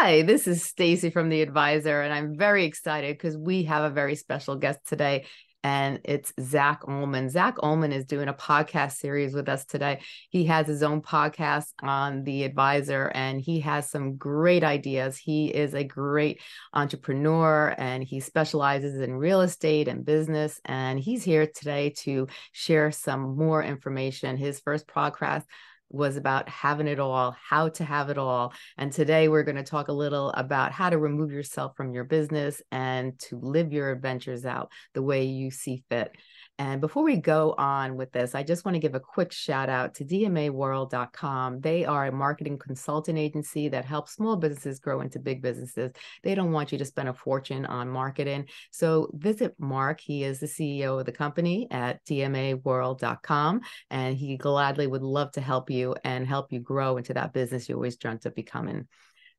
Hi, this is Stacey from The Advisor, and I'm very excited because we have a very special guest today, and it's Zach Oehlman. Zach Oehlman is doing a podcast series with us today. He has his own podcast on The Advisor, and he has some great ideas. He is a great entrepreneur, and he specializes in real estate and business. And he's here today to share some more information. His first podcast was about having it all, how to have it all. And today we're going to talk a little about how to remove yourself from your business and to live your adventures out the way you see fit. And before we go on with this, I just want to give a quick shout out to DMAworld.com. They are a marketing consulting agency that helps small businesses grow into big businesses. They don't want you to spend a fortune on marketing. So visit Mark. He is the CEO of the company at DMAworld.com, and he gladly would love to help you and help you grow into that business you always dreamt of becoming.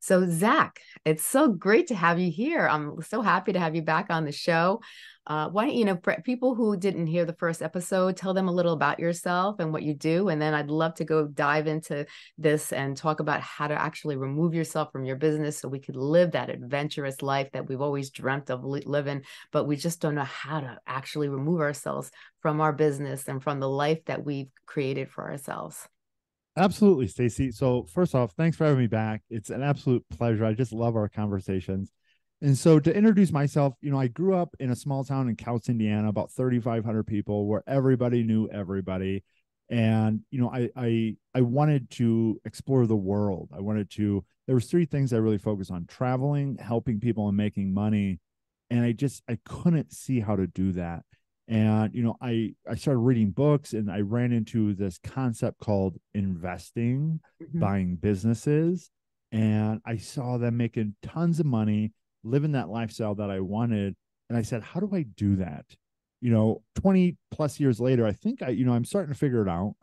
So, Zach, it's so great to have you here. I'm so happy to have you back on the show. Uh, why don't you know people who didn't hear the first episode, tell them a little about yourself and what you do, and then I'd love to go dive into this and talk about how to actually remove yourself from your business so we could live that adventurous life that we've always dreamt of living, but we just don't know how to actually remove ourselves from our business and from the life that we've created for ourselves. Absolutely, Stacey. So first off, thanks for having me back. It's an absolute pleasure. I just love our conversations. And so to introduce myself, you know, I grew up in a small town in Kouts, Indiana, about 3,500 people, where everybody knew everybody. And you know, I I I wanted to explore the world. I wanted to. There was three things I really focused on: traveling, helping people, and making money. And I just I couldn't see how to do that and you know i i started reading books and i ran into this concept called investing mm-hmm. buying businesses and i saw them making tons of money living that lifestyle that i wanted and i said how do i do that you know 20 plus years later i think i you know i'm starting to figure it out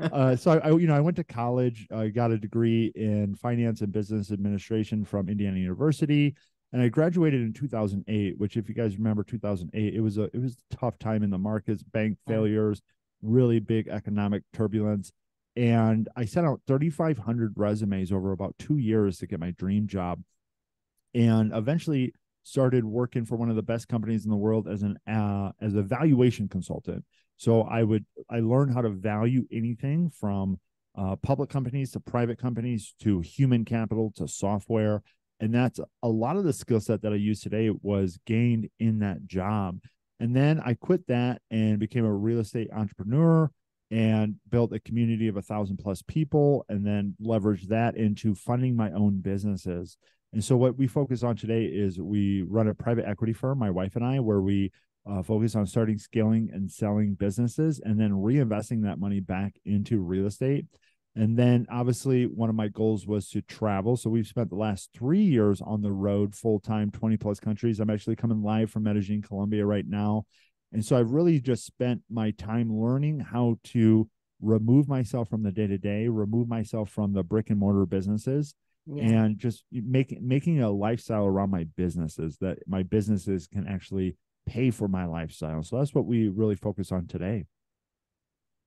uh, so I, I, you know i went to college i got a degree in finance and business administration from indiana university and I graduated in 2008, which if you guys remember 2008, it was a it was a tough time in the markets, bank failures, really big economic turbulence. And I sent out 3,500 resumes over about two years to get my dream job. And eventually started working for one of the best companies in the world as an uh, as a valuation consultant. So I would I learned how to value anything from uh, public companies to private companies to human capital to software and that's a lot of the skill set that i use today was gained in that job. And then i quit that and became a real estate entrepreneur and built a community of a thousand plus people and then leveraged that into funding my own businesses. And so what we focus on today is we run a private equity firm my wife and i where we uh, focus on starting scaling and selling businesses and then reinvesting that money back into real estate and then obviously one of my goals was to travel. So we've spent the last three years on the road full time, 20 plus countries. I'm actually coming live from Medellin, Colombia right now. And so I've really just spent my time learning how to remove myself from the day to day, remove myself from the brick and mortar businesses. Yeah. and just making making a lifestyle around my businesses that my businesses can actually pay for my lifestyle. So that's what we really focus on today.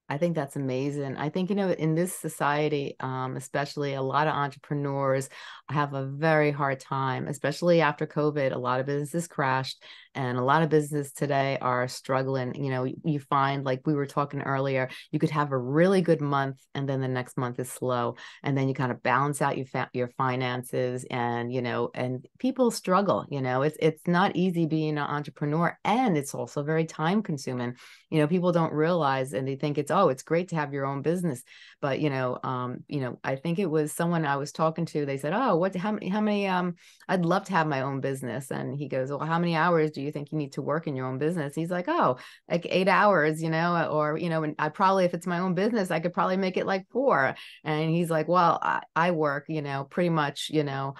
I think that's amazing. I think, you know, in this society, um, especially a lot of entrepreneurs have a very hard time, especially after COVID. A lot of businesses crashed and a lot of businesses today are struggling. You know, you find, like we were talking earlier, you could have a really good month and then the next month is slow. And then you kind of balance out your, fa- your finances and, you know, and people struggle, you know, it's, it's not easy being an entrepreneur and it's also very time consuming. You know, people don't realize and they think it's, oh, it's great to have your own business. But, you know, um, you know, I think it was someone I was talking to, they said, oh, what, how many, how many, um, I'd love to have my own business. And he goes, well, how many hours do you think you need to work in your own business? He's like, oh, like eight hours, you know, or, you know, and I probably, if it's my own business, I could probably make it like four. And he's like, well, I, I work, you know, pretty much, you know,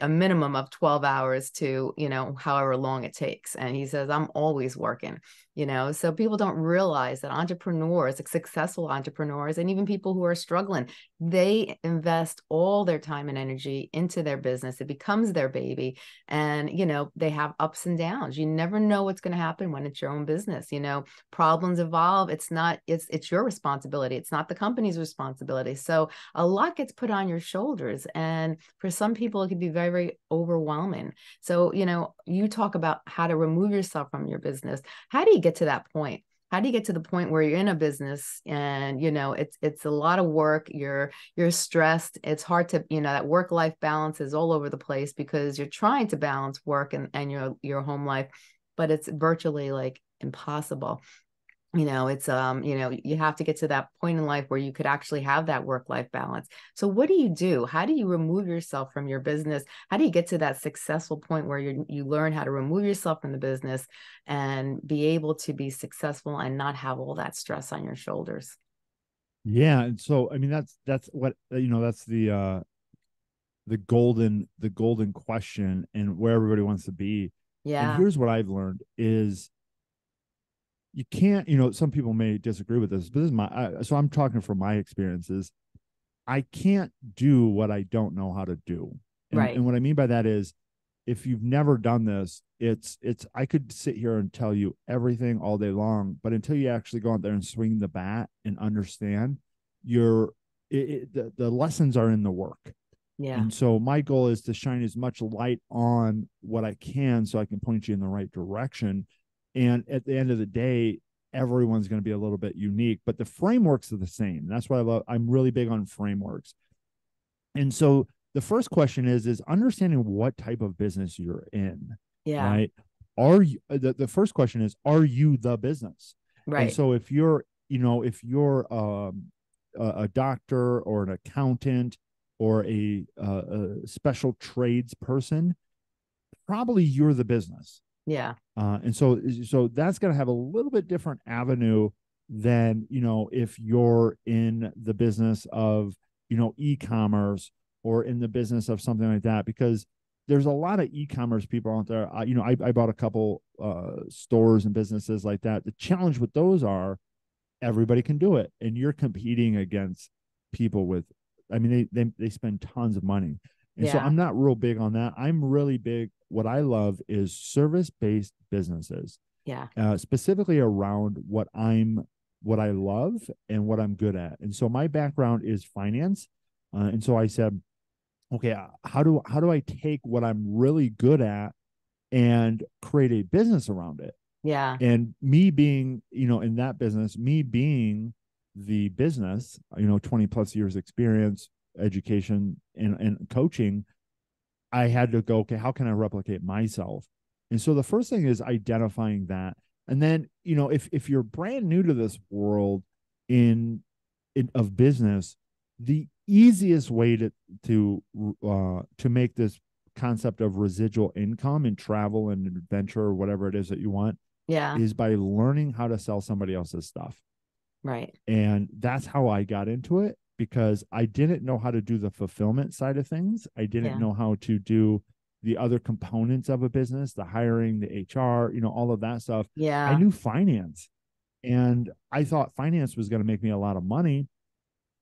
a minimum of 12 hours to, you know, however long it takes. And he says, I'm always working. You know so people don't realize that entrepreneurs like successful entrepreneurs and even people who are struggling they invest all their time and energy into their business. It becomes their baby and you know they have ups and downs. You never know what's going to happen when it's your own business you know? Problems evolve. It's not it's it's your responsibility. It's not the company's responsibility. So a lot gets put on your shoulders and for some people it can be very very overwhelming. So you know you talk about how to remove yourself from your business. How do you get to that point? How do you get to the point where you're in a business and you know it's it's a lot of work you're you're stressed it's hard to you know that work life balance is all over the place because you're trying to balance work and and your your home life but it's virtually like impossible you know it's um you know you have to get to that point in life where you could actually have that work life balance. So what do you do? How do you remove yourself from your business? How do you get to that successful point where you you learn how to remove yourself from the business and be able to be successful and not have all that stress on your shoulders? Yeah and so i mean that's that's what uh, you know that's the uh the golden the golden question and where everybody wants to be. Yeah. and here's what i've learned is you can't you know some people may disagree with this but this is my I, so i'm talking from my experiences i can't do what i don't know how to do and, Right. and what i mean by that is if you've never done this it's it's i could sit here and tell you everything all day long but until you actually go out there and swing the bat and understand your it, it, the, the lessons are in the work yeah and so my goal is to shine as much light on what I can so I can point you in the right direction. And at the end of the day, everyone's going to be a little bit unique, but the frameworks are the same. That's why I love I'm really big on frameworks. And so the first question is is understanding what type of business you're in, yeah right? Are you the, the first question is are you the business? right And so if you're, you know, if you're um, a, a doctor or an accountant or a, uh, a special trades person, probably you're the business. Yeah Uh, and so, so that's going to have a little bit different avenue than you know if you're in the business of you know e-commerce or in the business of something like that because there's a lot of e-commerce people out there. I, you know, I, I bought a couple uh, stores and businesses like that. The challenge with those are everybody can do it, and you're competing against people with. I mean, they they they spend tons of money, and so I'm not real big on that. I'm really big. What I love is service based businesses, yeah uh, specifically around what I'm what I love and what I'm good at. And so my background is finance, uh, and so I said, okay, uh, how do how do I take what I'm really good at and create a business around it? yeah and me being you know in that business me being the business you know 20 plus years experience education and, and coaching i had to go okay how can i replicate myself? And so the first thing is identifying that. And then you know if if you're brand new to this world in, in of business the easiest way to to uh to make this concept of residual income and travel and adventure or whatever it is that you want yeah. is by learning how to sell somebody else's stuff. right. And that's how I got into it because I didn't know how to do the fulfillment side of things. I didn't Yeah. know how to do the other components of a business, the hiring, the HR, you know, all of that stuff. yeah I knew finance and I thought finance was going to make me a lot of money.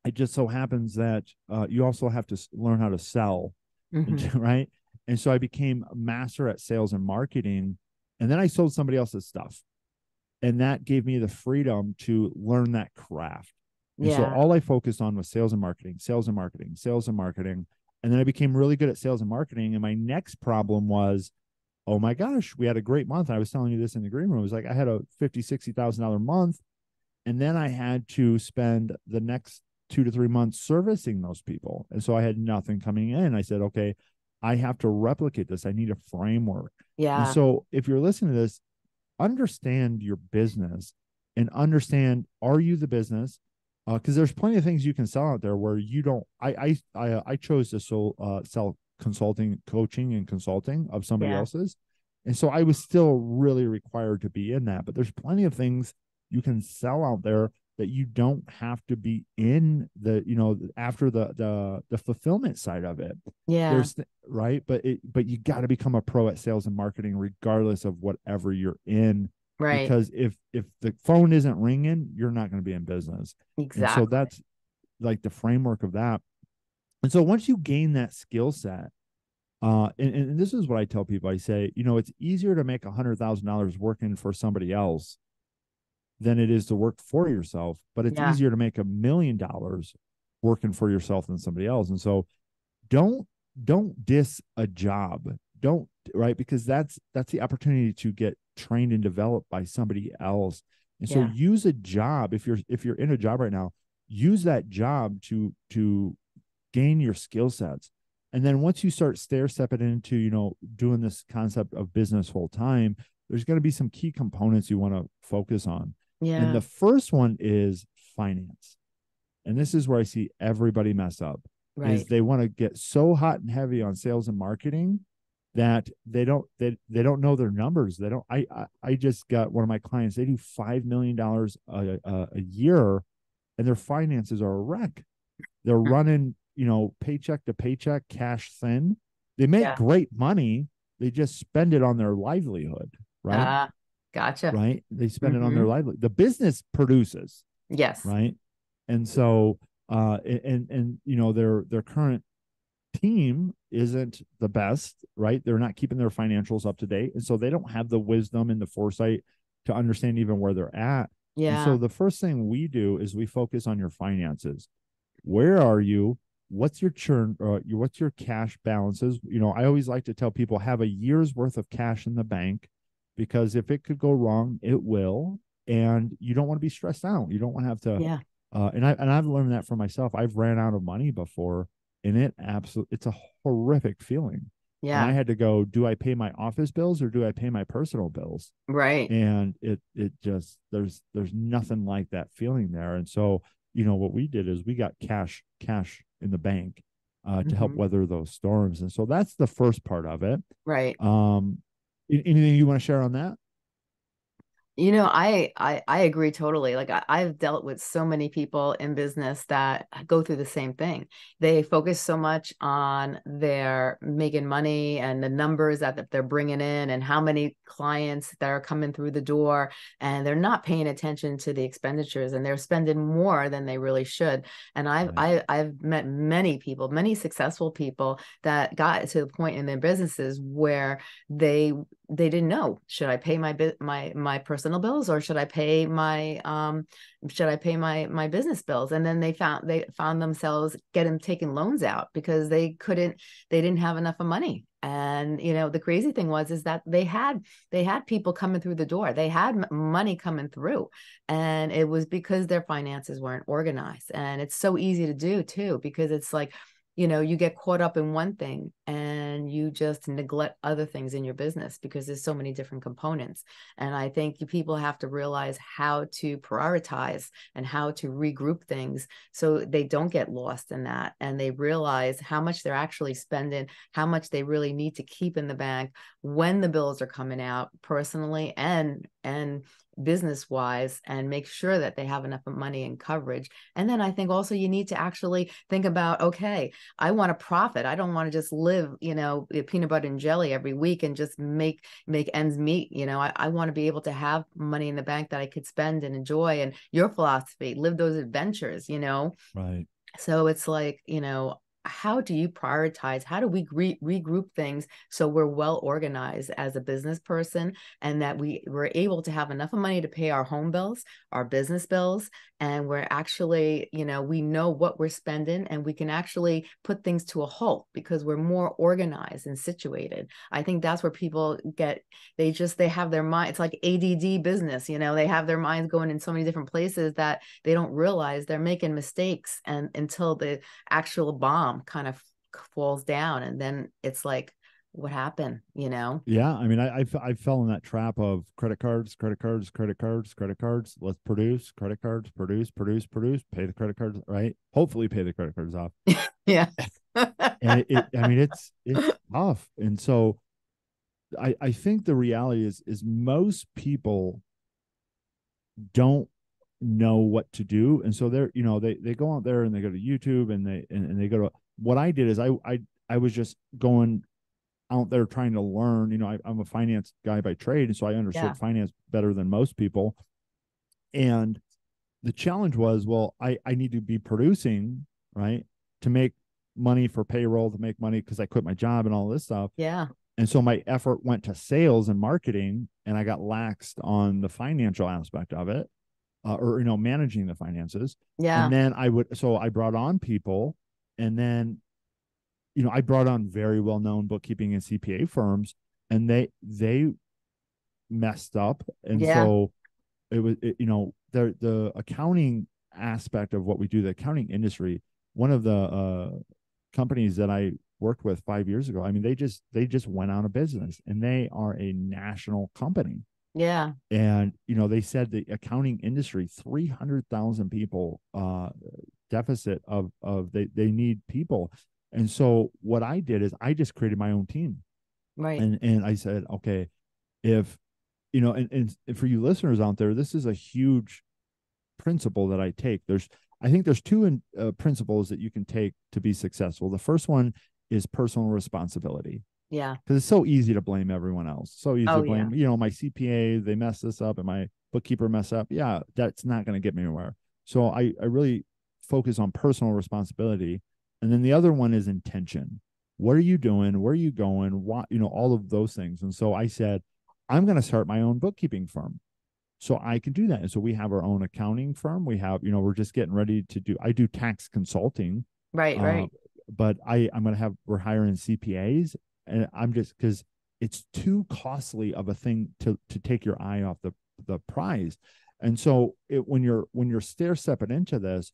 It just so happens that uh, you also have to learn how to sell Mhm. right? And so I became a master at sales and marketing. And then I sold somebody else's stuff. And that gave me the freedom to learn that craft. And so all I focused on was sales and marketing, sales and marketing, sales and marketing. And then I became really good at sales and marketing. And my next problem was, oh my gosh, we had a great month. And I was telling you this in the green room. It was like I had a fifty, sixty thousand dollar month. And then I had to spend the next two to three months servicing those people. And so I had nothing coming in. I said, okay, I have to replicate this. I need a framework. yeah And so if you're listening to this, understand your business and understand are you the business? Because there's plenty of things you can sell out there where you don't. I I I, I chose to sell, uh, sell consulting, coaching, and consulting of somebody Yeah. else's, and so I was still really required to be in that. But there's plenty of things you can sell out there that you don't have to be in the you know after the the the fulfillment side of it yeah there's th- right but it but you got to become a pro at sales and marketing regardless of whatever you're in Right. Because if if the phone isn't ringing, you're not going to be in business. exactly. And so that's like the framework of that. And so once you gain that skill set, uh, and, and this is what I tell people, I say, you know, it's easier to make a hundred thousand dollars working for somebody else than it is to work for yourself. But it's Yeah. easier to make a million dollars working for yourself than somebody else. And so don't don't diss a job. Don't right because that's that's the opportunity to get trained and developed by somebody else. And so Yeah. use a job if you're if you're in a job right now, use that job to to gain your skill sets. And then once you start stair stepping into, you know, doing this concept of business full time, there's going to be some key components you want to focus on. yeah. And the first one is finance. And this is where I see everybody mess up is they want to get so hot and heavy on sales and marketing that they don't they, they don't know their numbers. They don't I I, I just got one of my clients, they do 5 million dollars a, a year and their finances are a wreck. They're Hmm. running, you know, paycheck to paycheck, cash thin. They make Yeah. great money. They just spend it on their livelihood, right? Ah, gotcha. right? They spend it on their Mhm. livelihood. The business produces, Yes. right? And so uh and and you know their their current team isn't the best, right? They're not keeping their financials up to date. And so they don't have the wisdom and the foresight to understand even where they're at. And Yeah. so the first thing we do is we focus on your finances. Where are you? What's your churn? Uh, your, what's your cash balances? You know, I always like to tell people have a year's worth of cash in the bank because if it could go wrong, it will, and you don't want to be stressed out. You don't want to have to. yeah. Uh, and I and I've learned that for myself. I've ran out of money before, and it absolutely it's a horrific feeling. Yeah. And I had to go. Do I pay my office bills or do I pay my personal bills? Right. and it it just there's there's nothing like that feeling there and so you know what we did is we got cash cash in the bank uh to help Mhm. weather those storms and so that's the first part of it Right. um anything you want to share on that You know, I I I agree totally. Like I, I've dealt with so many people in business that go through the same thing. They focus so much on their making money and the numbers that, that they're bringing in and how many clients that are coming through the door, and they're not paying attention to the expenditures and they're spending more than they really should. And I've Right. I, I've met many people, many successful people that got to the point in their businesses where they they didn't know should i pay my bit my my personal bills or should i pay my um should i pay my my business bills? And then they found they found themselves getting taking loans out because they couldn't they didn't have enough of money. And you know the crazy thing was is that they had they had people coming through the door. They had money coming through. And it was because their finances weren't organized. And it's so easy to do too because it's like you know you get caught up in one thing and you just neglect other things in your business because there's so many different components. And i think people have to realize how to prioritize and how to regroup things so they don't get lost in that and they realize how much they're actually spending how much they really need to keep in the bank when the bills are coming out personally and and business wise and make sure that they have enough money and coverage and then i think also you need to actually think about okay I want to profit. I don't want to just live, you know, peanut butter and jelly every week and just make make ends meet. You know, I, I want to be able to have money in the bank that I could spend and enjoy. And your philosophy, live those adventures. You know, right so it's like you know how do you prioritize? How do we re- regroup things so we're well organized as a business person and that we we're able to have enough money to pay our home bills our business bills and we're actually you know we know what we're spending and we can actually put things to a halt because we're more organized and situated. I think that's where people get they just they have their mind it's like add business you know they have their minds going in so many different places that they don't realize they're making mistakes and until the actual bomb kind of falls down and then it's like what happened you know? Yeah i mean I, I fell in that trap of credit cards credit cards credit cards credit cards let's produce credit cards produce produce produce pay the credit cards right? Hopefully pay the credit cards off. Yeah. And it, it i mean it's it's tough and so i i think the reality is is most people don't know what to do and so they're you know they they go out there and they go to youtube and they and, and they go to what i did is i i i was just going out there trying to learn. You know, I, am a finance guy by trade, and so I understood yeah. finance better than most people. And the challenge was, well, I I need to be producing right to make money for payroll, to make money because I quit my job and all this stuff. Yeah. And so my effort went to sales and marketing, and I got laxed on the financial aspect of it, uh, or you know, managing the finances. Yeah. And then I would, so I brought on people, and then you know, I brought on very well known bookkeeping and CPA firms, and they they messed up, and yeah. so it was it, you know the the accounting aspect of what we do, the accounting industry. One of the uh, companies that I worked with five years ago, I mean, they just they just went out of business, and they are a national company. Yeah. And you know, they said the accounting industry, 300,000 people uh deficit of of they they need people. And so what I did is I just created my own team. Right. And and I said, okay, if you know, and, and for you listeners out there, this is a huge principle that I take. There's I think there's two in, uh, principles that you can take to be successful. The first one is personal responsibility. Yeah. Because it's so easy to blame everyone else. So easy oh, to blame, yeah. you know, my CPA, they mess this up and my bookkeeper mess up. Yeah, that's not going to get me anywhere. So I, I really focus on personal responsibility. And then the other one is intention. What are you doing? Where are you going? What, you know, all of those things. And so I said, I'm going to start my own bookkeeping firm. So I can do that. And so we have our own accounting firm. We have, you know, we're just getting ready to do, I do tax consulting. Right, uh, right. But I, I'm going to have, we're hiring CPAs and I'm just, because it's too costly of a thing to, to take your eye off the, the prize. And so it, when you're, when you're stair stepping into this,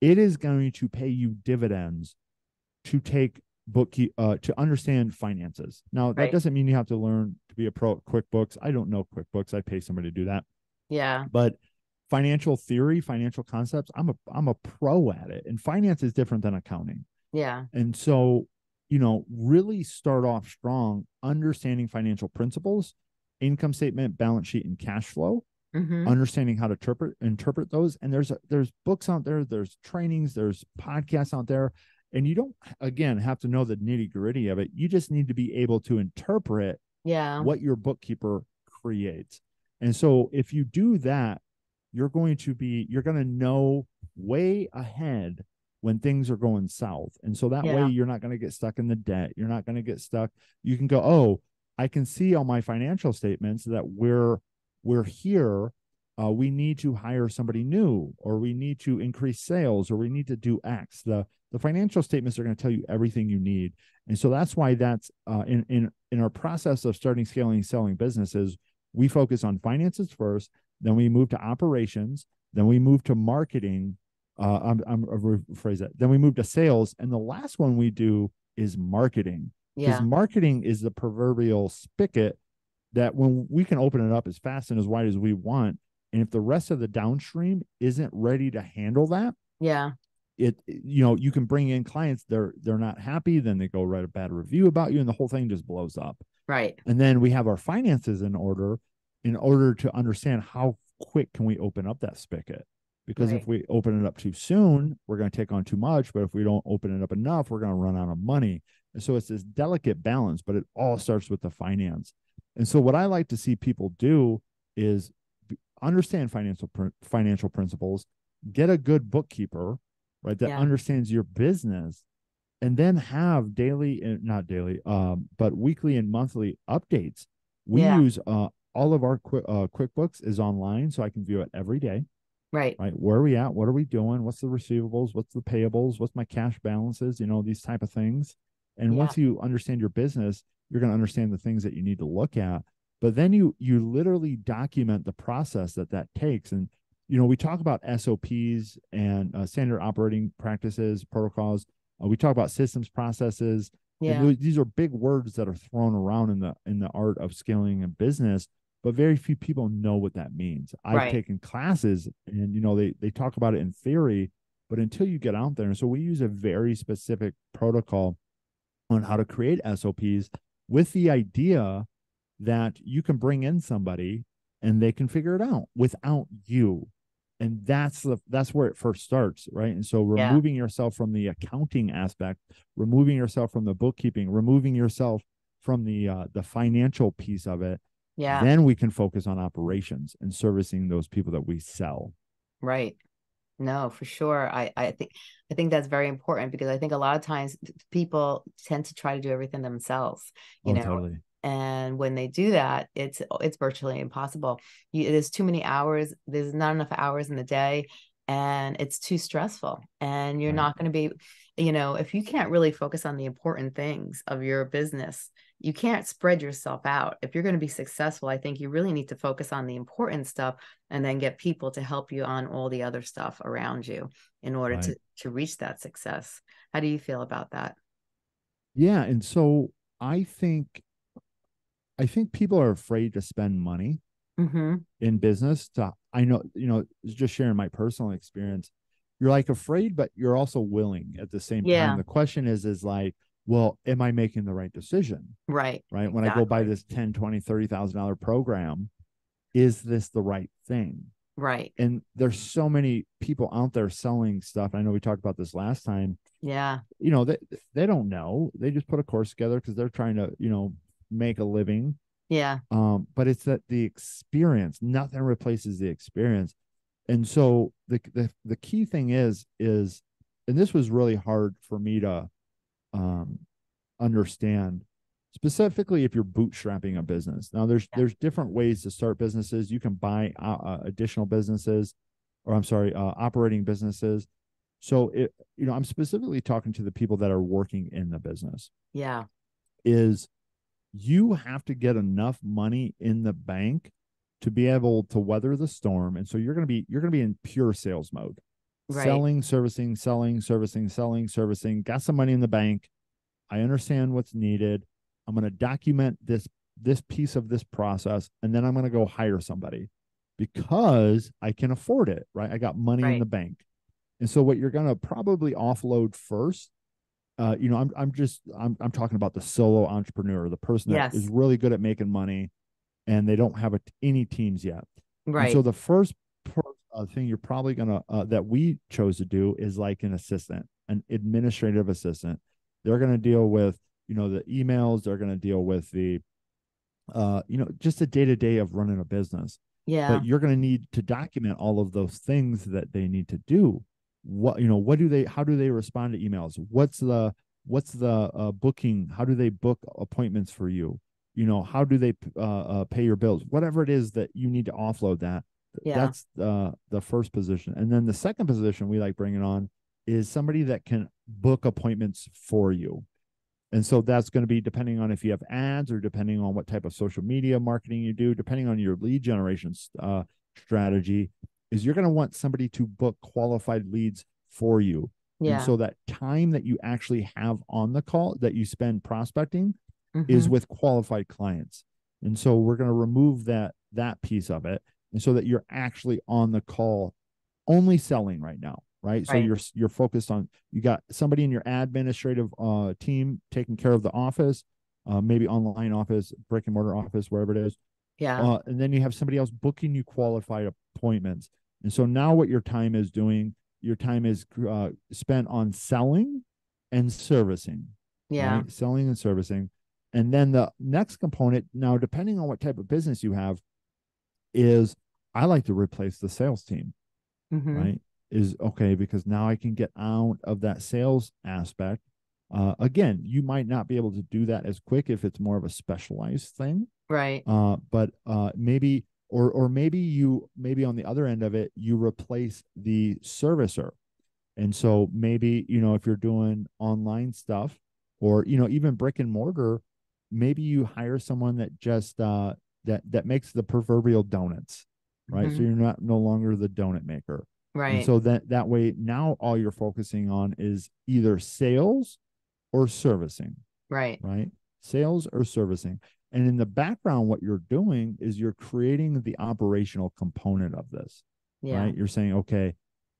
it is going to pay you dividends to take book uh, to understand finances. Now that right. doesn't mean you have to learn to be a pro at QuickBooks. I don't know QuickBooks. I pay somebody to do that. Yeah. But financial theory, financial concepts, I'm a I'm a pro at it. And finance is different than accounting. Yeah. And so, you know, really start off strong understanding financial principles, income statement, balance sheet and cash flow mm-hmm. understanding how to interpret interpret those. And there's there's books out there, there's trainings, there's podcasts out there, and you don't again have to know the nitty gritty of it. You just need to be able to interpret yeah what your bookkeeper creates. And so if you do that, you're going to be you're going to know way ahead when things are going south. And so that yeah. way you're not going to get stuck in the debt. You're not going to get stuck. You can go, "Oh, I can see on my financial statements that we're we're here uh, we need to hire somebody new or we need to increase sales or we need to do x the the financial statements are going to tell you everything you need and so that's why that's uh, in in in our process of starting scaling selling businesses we focus on finances first then we move to operations then we move to marketing uh, I'm, I'm I'll rephrase that. Then we move to sales and the last one we do is marketing because yeah. marketing is the proverbial spigot that when we can open it up as fast and as wide as we want and if the rest of the downstream isn't ready to handle that yeah. it you know you can bring in clients they're they're not happy then they go write a bad review about you and the whole thing just blows up. Right. And then we have our finances in order in order to understand how quick can we open up that spigot because right. if we open it up too soon we're going to take on too much but if we don't open it up enough we're going to run out of money and so it's this delicate balance but it all starts with the finance and so what I like to see people do is understand financial financial principles, get a good bookkeeper, right, that yeah. understands your business, and then have daily and not daily, um, but weekly and monthly updates. We yeah. use uh, all of our qu- uh, QuickBooks is online, so I can view it every day. Right. Right. Where are we at? What are we doing? What's the receivables? What's the payables? What's my cash balances? You know, these type of things. And yeah. once you understand your business, you're going to understand the things that you need to look at but then you you literally document the process that that takes and you know we talk about sops and uh, standard operating practices protocols uh, we talk about systems processes yeah. these are big words that are thrown around in the in the art of scaling a business but very few people know what that means i've right. taken classes and you know they they talk about it in theory but until you get out there and so we use a very specific protocol on how to create sops with the idea that you can bring in somebody and they can figure it out without you and that's the that's where it first starts right and so removing yeah. yourself from the accounting aspect removing yourself from the bookkeeping removing yourself from the uh the financial piece of it Yeah. then we can focus on operations and servicing those people that we sell Right. No, for sure. I, I think I think that's very important because I think a lot of times people tend to try to do everything themselves, you oh know, totally and when they do that, it's it's virtually impossible. You, there's too many hours. There's not enough hours in the day, and it's too stressful. And you're Right. not going to be, you know, if you can't really focus on the important things of your business, you can't spread yourself out. If you're going to be successful, I think you really need to focus on the important stuff and then get people to help you on all the other stuff around you in order to to reach that success. How do you feel about that? yeah and so i think i think people are afraid to spend money Mm-hmm. in business to i know you know just sharing my personal experience you're like afraid but you're also willing at the same Yeah. time the question is is like well am i making the right decision? Right. right? When i go buy this 10 20 30 thousand dollar program is this the right thing? Right. and there's so many people out there selling stuff. I know we talked about this last time. Yeah. you know they they don't know. They just put a course together because they're trying to you know make a living. Yeah. um but it's that the experience nothing replaces the experience. And so the the, the key thing is is and this was really hard for me to um understand specifically if you're bootstrapping a business. Now there's Yeah. there's different ways to start businesses. You can buy uh, uh, additional businesses or i'm sorry uh, operating businesses. So it you know i'm specifically talking to the people that are working in the business. Yeah. is you have to get enough money in the bank to be able to weather the storm. And so you're going to be you're going to be in pure sales mode Right. selling servicing selling servicing selling servicing got some money in the bank i understand what's needed i'm going to document this this piece of this process and then i'm going to go hire somebody because i can afford it right i got money in the bank and so what you're going to probably offload first uh, you know, I'm I'm just I'm I'm talking about the solo entrepreneur, the person that is Yes. really good at making money, and they don't have a, any teams yet. And Right. so the first per, uh, thing you're probably gonna uh, that we chose to do is like an assistant, an administrative assistant. They're gonna deal with you know the emails. They're gonna deal with the, uh, you know, just the day to day of running a business yeah. but you're going to need to document all of those things that they need to do what you know what do they how do they respond to emails what's the what's the uh, booking how do they book appointments for you you know how do they uh, uh, pay your bills whatever it is that you need to offload that Yeah. that's uh, the first position and then the second position we like bringing on is somebody that can book appointments for you and so that's going to be depending on if you have ads or depending on what type of social media marketing you do, depending on your lead generation uh, strategy, is you're going to want somebody to book qualified leads for you. yeah. And so that time that you actually have on the call that you spend prospecting is Mhm. with qualified clients. And so we're going to remove that that piece of it and so that you're actually on the call only selling right now, right? So you're you're focused on you got somebody in your administrative uh team taking care of the office, uh maybe online office, brick and mortar office, wherever it is. yeah. Uh and then you have somebody else booking you qualified appointments. And so now what your time is doing, your time is uh spent on selling and servicing yeah. right? Selling and servicing. And then the next component, now, depending on what type of business you have, is I like to replace the sales team, Mhm. right? Is okay because now I can get out of that sales aspect. Uh, again, you might not be able to do that as quick if it's more of a specialized thing, Right. uh, but uh, maybe or or maybe you maybe on the other end of it you replace the servicer and so maybe you know if you're doing online stuff or you know even brick and mortar maybe you hire someone that just uh that that makes the proverbial donuts right so Mhm. you're not no longer the donut maker Right. and so that that way now all you're focusing on is either sales or servicing right. right? Sales or servicing. And in the background, what you're doing is you're creating the operational component of this, Yeah. right? You're saying, okay,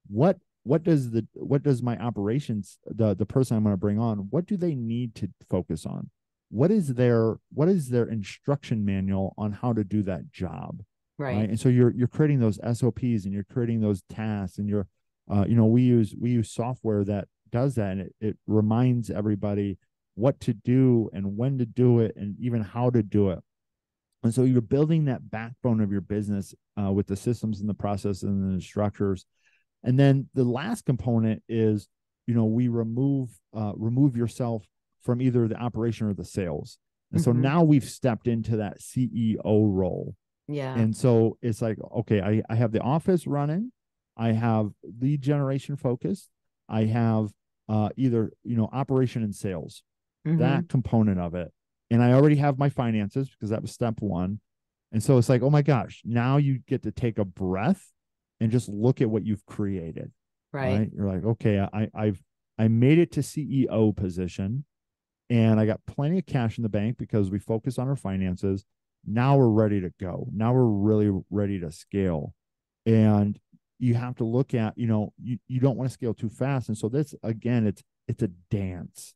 what what does the what does my operations the the person I'm going to bring on what do they need to focus on? What is their what is their instruction manual on how to do that job? Right. right and so you're you're creating those sops and you're creating those tasks and you're uh, you know we use we use software that does that and it, it reminds everybody what to do and when to do it and even how to do it. And so you're building that backbone of your business uh, with the systems and the process and the structures. And then the last component is, you know, we remove uh, remove yourself from either the operation or the sales. And mm-hmm. so now we've stepped into that CEO role. Yeah. And so it's like, okay, I, I have the office running, I have lead generation focused, I have uh, either, you know, operation and sales, mm-hmm. that component of it. And I already have my finances because that was step one. And so it's like, oh my gosh, now you get to take a breath and just look at what you've created. Right. right? You're like, okay, I, I've I made it to CEO position and I got plenty of cash in the bank because we focus on our finances. Now we're ready to go. Now we're really ready to scale. And you have to look at, you know, you, you don't want to scale too fast. And so this again, it's it's a dance.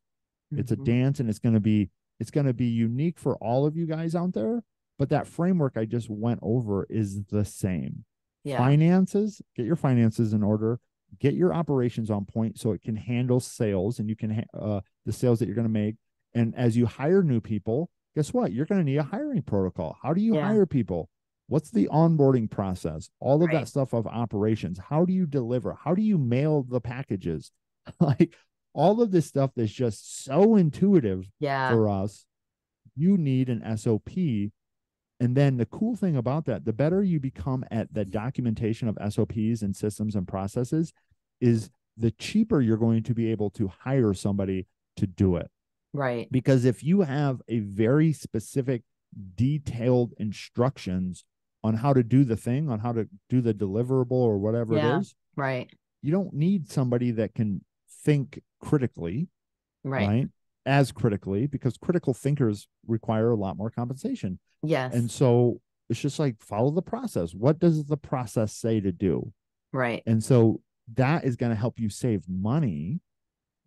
Mm-hmm. It's a mm-hmm. dance and it's gonna be it's gonna be unique for all of you guys out there. But that framework I just went over is the same. Yeah. Finances, get your finances in order get your operations on point so it can handle sales and you can ha- uh, the sales that you're going to make and as you hire new people guess what? You're going to need a hiring protocol. How do you yeah. hire people? What's the onboarding process? All of right. that stuff of operations. How do you deliver? How do you mail the packages? Like all of this stuff that's just so intuitive yeah. for us. You need an sop and then the cool thing about that, the better you become at the documentation of SOPs and systems and processes, is the cheaper you're going to be able to hire somebody to do it. Right. Because if you have a very specific, detailed instructions on how to do the thing, on how to do the deliverable or whatever yeah, it is, right. You don't need somebody that can think critically. Right. right as critically because critical thinkers require a lot more compensation. Yes. And so it's just like follow the process. What does the process say to do? Right. And so that is going to help you save money.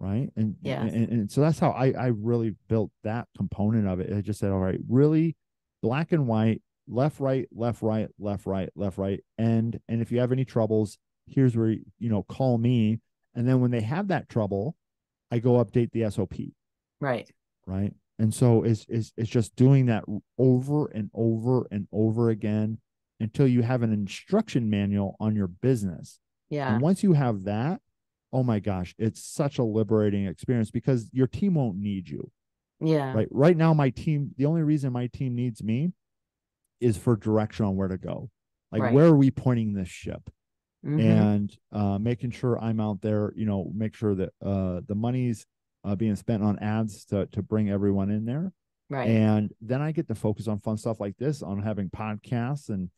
Right. And, yeah. And, and so that's how I, I really built that component of it. I just said, all right, really black and white, left, right, left, right, left, right, left, right. And, and if you have any troubles, here's where, you know, call me. And then when they have that trouble, I go update the SOP. Right. Right. And so it's, it's, it's just doing that over and over and over again until you have an instruction manual on your business. Yeah. And once you have that, oh my gosh, it's such a liberating experience because your team won't need you. Yeah. Right. Right now, my team, the only reason my team needs me is for direction on where to go. Like, right. where are we pointing this ship? Mm-hmm. And uh, making sure I'm out there, you know, make sure that uh, the money's uh, being spent on ads to to bring everyone in there. Right. And then I get to focus on fun stuff like this, on having podcasts and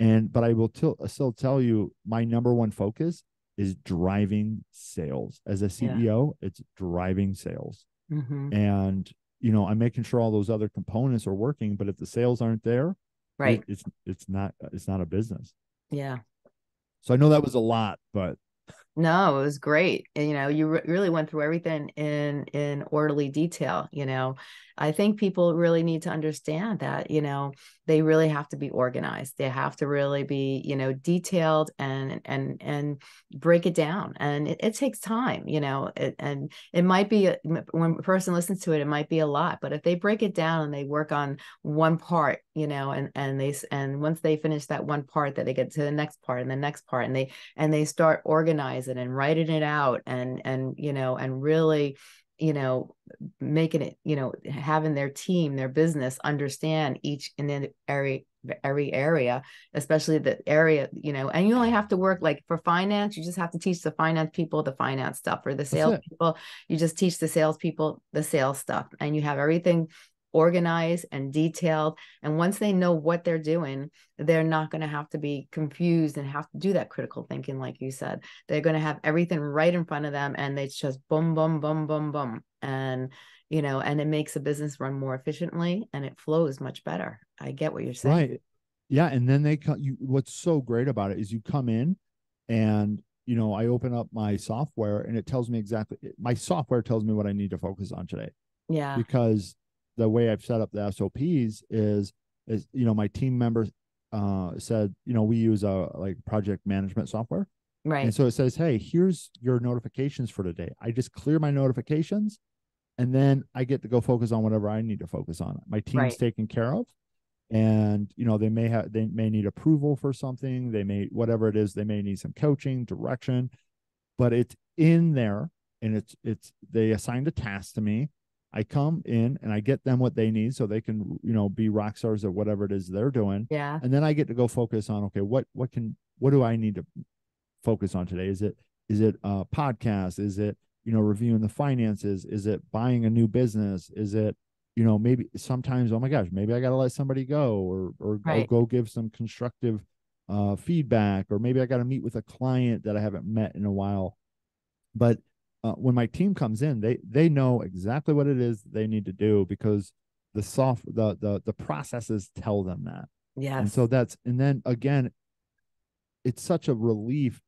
and but I will t- still tell you my number one focus is driving sales. As a CEO, yeah. it's driving sales. Mm-hmm. And you know, I'm making sure all those other components are working, but if the sales aren't there, right. It, it's it's not it's not a business. Yeah. So I know that was a lot, but no, it was great. And, you know, you re- really went through everything in in orderly detail. You know, I think people really need to understand that. You know, they really have to be organized. They have to really be, you know, detailed and and and break it down. And it, it takes time. You know, it, and it might be uh, a, when a person listens to it, it might be a lot. But if they break it down and they work on one part, you know, and and they and once they finish that one part, that they get to the next part and the next part, and they and they start organizing it and writing it out and and you know and really you know making it you know having their team their business understand each in the area every area especially the area you know and you only have to work like for finance you just have to teach the finance people the finance stuff or the sales people. You just teach the sales people the sales stuff and you have everything organized and detailed. And once they know what they're doing, they're not going to have to be confused and have to do that critical thinking, like you said. They're going to have everything right in front of them and it's just boom, boom, boom, boom, boom. And, you know, and it makes a business run more efficiently and it flows much better. I get what you're saying. Right. Yeah. And then they come, you, what's so great about it is you come in and you know, I open up my software and it tells me exactly my software tells me what I need to focus on today. Yeah. Because the way I've set up the SOPs is is you know my team members uh said you know we use a like project management software right and so it says hey here's your notifications for today I just clear my notifications and then I get to go focus on whatever I need to focus on. My team's Right. taken care of, and you know they may have they may need approval for something. They may whatever it is. They may need some coaching, direction, but it's in there, and it's it's they assigned a task to me. I come in and I get them what they need so they can you know be rock stars at whatever it is they're doing, Yeah. and then I get to go focus on okay what what can what do I need to focus on today? Is it is it a podcast? Is it you know reviewing the finances? Is it buying a new business? Is it you know maybe sometimes oh my gosh maybe I got to let somebody go or or, Right. or go give some constructive uh, feedback or maybe I got to meet with a client that I haven't met in a while. But uh, when my team comes in, they they know exactly what it is they need to do because the soft the the the processes tell them that. Yeah. And so that's and then again, it's such a relief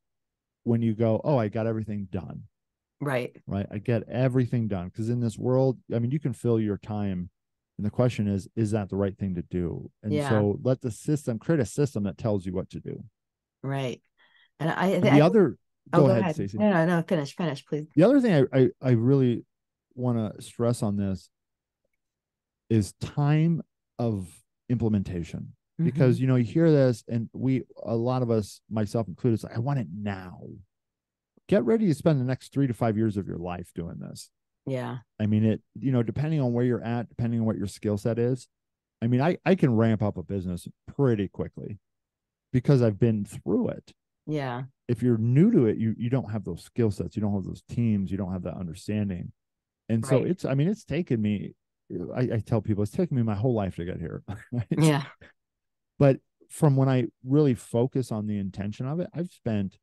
when you go, oh, I got everything done, right. right? I get everything done because in this world, I mean, you can fill your time, and the question is, is that the right thing to do? And Yeah. so let the system create a system that tells you what to do. Right. And I, And I the other, oh, go, ahead, Stacey. No, no, no. Finish, finish, please. The other thing I I, I really want to stress on this is time of implementation. Mm-hmm. because you know you hear this and we a lot of us myself included like i want it now get ready to spend the next three to five years of your life doing this yeah. i mean it you know depending on where you're at depending on what your skill set is i mean i i can ramp up a business pretty quickly because i've been through it Yeah. If you're new to it you you don't have those skill sets you don't have those teams you don't have that understanding and so it's i mean it's taken me I, I tell people it's taken me my whole life to get here right? Yeah. but from when I really focus on the intention of it, I've spent,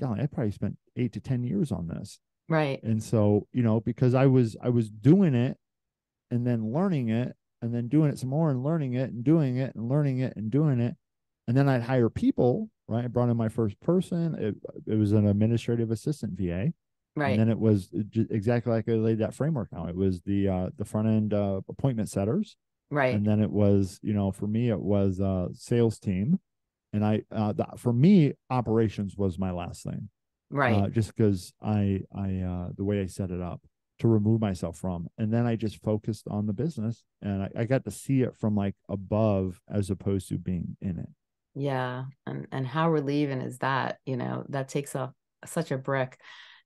golly, I probably spent eight to ten years on this. Right. And so, you know, because I was I was doing it and then learning it and then doing it some more and learning it and doing it and learning it and doing it. And then I'd hire people, right? I brought in my first person. It, it was an administrative assistant VA. Right. And then it was exactly like I laid that framework out. It was the uh the front end uh appointment setters right. and then it was you know for me it was uh sales team and i uh the, for me operations was my last thing right. uh, just because i i uh the way i set it up to remove myself from and then i just focused on the business and I, I got to see it from like above as opposed to being in it Yeah, and and how relieving is that? You know, that takes a such a brick.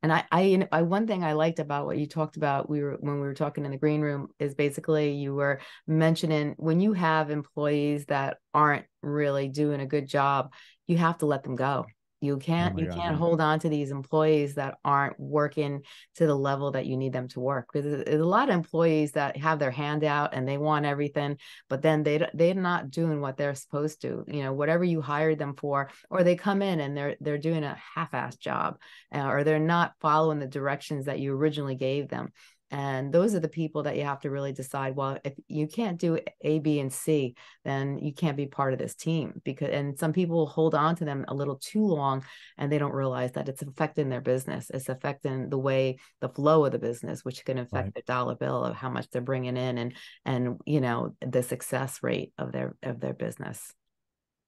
And I, I, I, one thing I liked about what you talked about, we were when we were talking in the green room, is basically you were mentioning when you have employees that aren't really doing a good job, you have to let them go. You can't, my you God, can't hold on to these employees that aren't working to the level that you need them to work. Because there's there's a lot of employees that have their hand out and they want everything, but then they they're not doing what they're supposed to you know whatever you hired them for or they come in and they're they're doing a half-assed job uh, or they're not following the directions that you originally gave them and those are the people that you have to really decide well if you can't do a b and c then you can't be part of this team because and some people hold on to them a little too long and they don't realize that it's affecting their business it's affecting the way the flow of the business which can affect Right. their dollar bill of how much they're bringing in and and you know the success rate of their of their business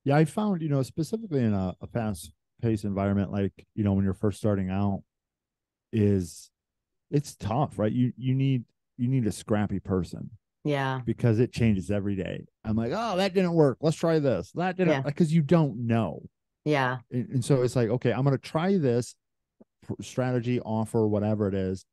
yeah i found you know specifically in a, a fast paced environment like you know when you're first starting out is it's tough right you you need you need a scrappy person yeah because it changes every day. I'm like, oh, that didn't work. Let's try this. That didn't Yeah. Uh, because you don't know. yeah And, and so it's like, okay, I'm gonna try this strategy, offer, whatever it is.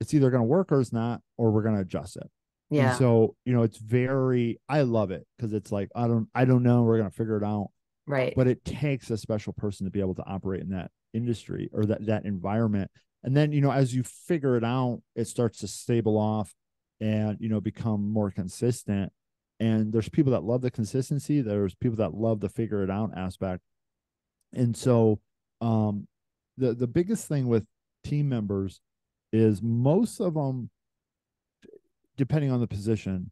It's either gonna work or it's not, or we're gonna adjust it. And yeah so, you know, it's very I love it because it's like, I don't I don't know, we're gonna figure it out. right But it takes a special person to be able to operate in that industry or that that environment. And then, you know, as you figure it out, it starts to stable off and you know become more consistent. And there's people that love the consistency there's people that love the figure it out aspect. And so um the the biggest thing with team members is most of them depending on the position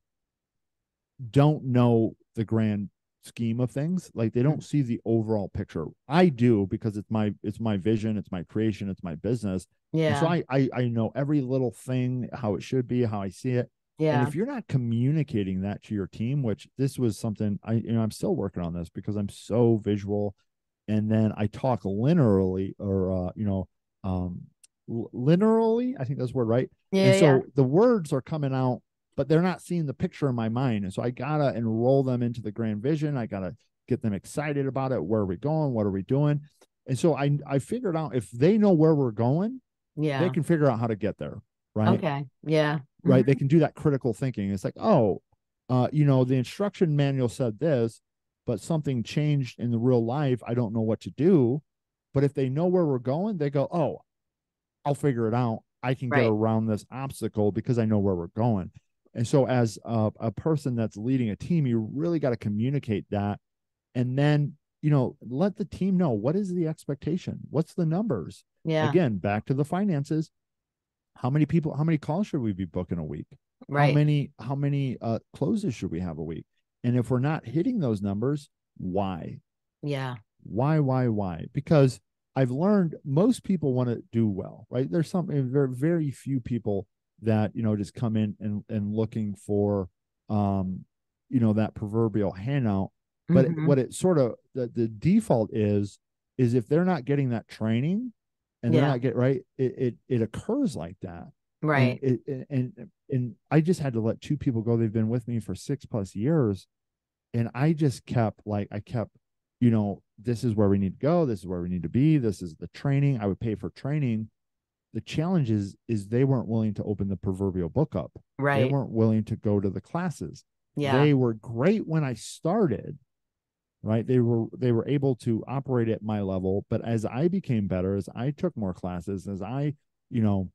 don't know the grand scheme of things like they don't see the overall picture i do because it's my it's my vision it's my creation it's my business and yeah so I, I I know every little thing how it should be, how I see it. yeah And if you're not communicating that to your team, which this was something I you know I'm still working on this because I'm so visual, and then I talk linearly or uh, you know um linearly. I think that's the word, right? Yeah. and so yeah. the words are coming out, but they're not seeing the picture in my mind. And so I gotta enroll them into the grand vision. I gotta get them excited about it. Where are we going? What are we doing? And so I I figured out if they know where we're going, Yeah. they can figure out how to get there. Right. Okay. Yeah. Right. They can do that critical thinking. It's like, oh, uh, you know, the instruction manual said this, but something changed in the real life. I don't know what to do. But if they know where we're going, they go, oh, I'll figure it out. I can Right. get around this obstacle because I know where we're going. And so, as a, a person that's leading a team, you really got to communicate that, and then you know let the team know what is the expectation, what's the numbers. Yeah. Again, back to the finances. How many people? How many calls should we be booking a week? right. How many? How many uh, closes should we have a week? And if we're not hitting those numbers, why? yeah. why why why because i've learned most people want to do well right there's something very very few people that you know just come in and and looking for um you know that proverbial handout but Mhm. what it sort of the, the default is is if they're not getting that training and they're not get right it, it it occurs like that right. it, it- and and I just had to let two people go. They've been with me for six plus years, and I just kept like I kept, you know, this is where we need to go. This is where we need to be. This is the training. I would pay for training. The challenge is is they weren't willing to open the proverbial book up. right They weren't willing to go to the classes. Yeah. They were great when I started. Right. They were they were able to operate at my level. But as I became better, as I took more classes, as I, you know,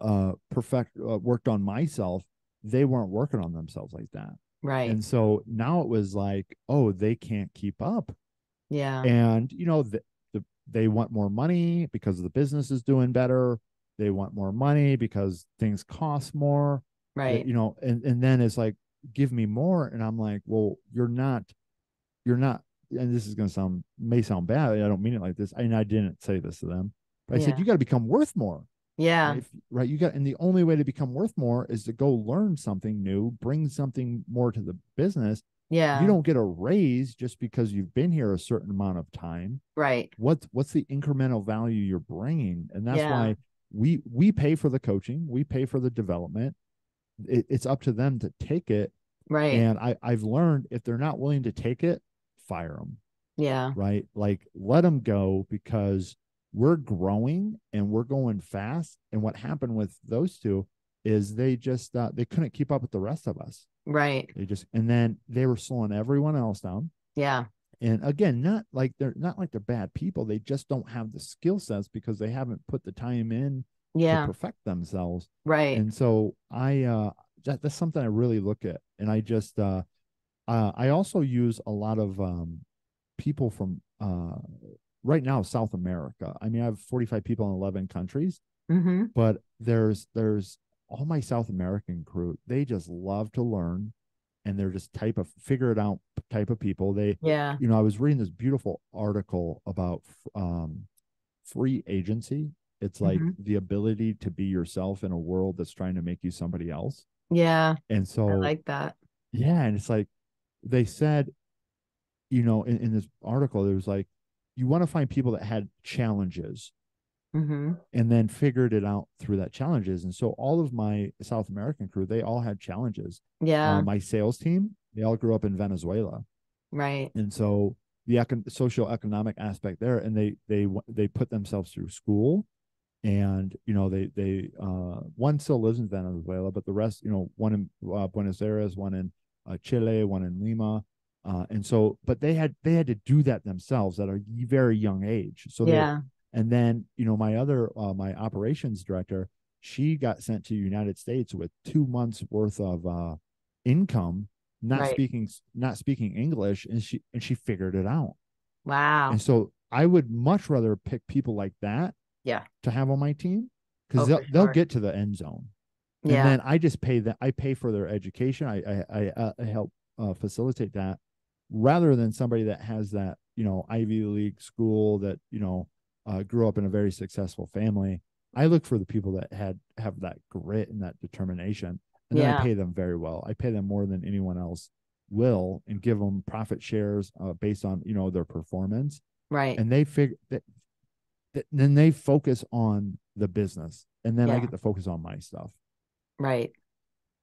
uh perfect uh, worked on myself, they weren't working on themselves like that. right. And so now it was like, oh, they can't keep up. yeah. And you know, the they want more money because the business is doing better. They want more money because things cost more right. you know and and then it's like give me more and i'm like well you're not you're not and this is going to sound may sound bad i don't mean it like this and i didn't say this to them but i said you got to become worth more yeah. if, right you got and the only way to become worth more is to go learn something new bring something more to the business Yeah. you don't get a raise just because you've been here a certain amount of time right. what's what's the incremental value you're bringing and that's Yeah. why we we pay for the coaching we pay for the development it, it's up to them to take it Right. and i i've learned if they're not willing to take it fire them yeah. right like let them go because we're growing and we're going fast and what happened with those two is they just uh, they couldn't keep up with the rest of us Right. they just and then they were slowing everyone else down Yeah. and again not like they're not like they're bad people they just don't have the skill sets because they haven't put the time in Yeah. to perfect themselves Right. and so i uh that, that's something i really look at and i just uh uh i also use a lot of um people from uh right now south america i mean i have 45 people in 11 countries mm-hmm. but there's there's all my south american crew they just love to learn and they're just type of figure it out type of people they Yeah. you know, I was reading this beautiful article about um, free agency. It's like Mhm. the ability to be yourself in a world that's trying to make you somebody else. Yeah. And so, I like that. yeah, and it's like they said, you know, in, in this article, there was like, you want to find people that had challenges Mm-hmm. and then figured it out through that challenges. And so all of my South American crew, they all had challenges. Yeah. Uh, my sales team, they all grew up in Venezuela. right. and so the econ- social economic aspect there and they they they put themselves through school and you know they they uh one still lives in venezuela but the rest you know one in uh, buenos aires one in uh, chile one in lima uh and so but they had they had to do that themselves at a very young age so yeah. And then you know my other uh, my operations director she got sent to the united states with two months worth of uh income not Right. speaking not speaking english and she and she figured it out Wow. and so i would much rather pick people like that Yeah. to have on my team because Oh, they'll, for they'll get to the end zone and Yeah. then i just pay that i pay for their education i i i, uh, I help uh, facilitate that rather than somebody that has that you know ivy league school that you know uh, grew up in a very successful family i look for the people that had have that grit and that determination and then Yeah. i pay them very well i pay them more than anyone else will and give them profit shares uh, based on you know their performance right. and they figure that, that then they focus on the business and then I get to focus on my stuff. Right.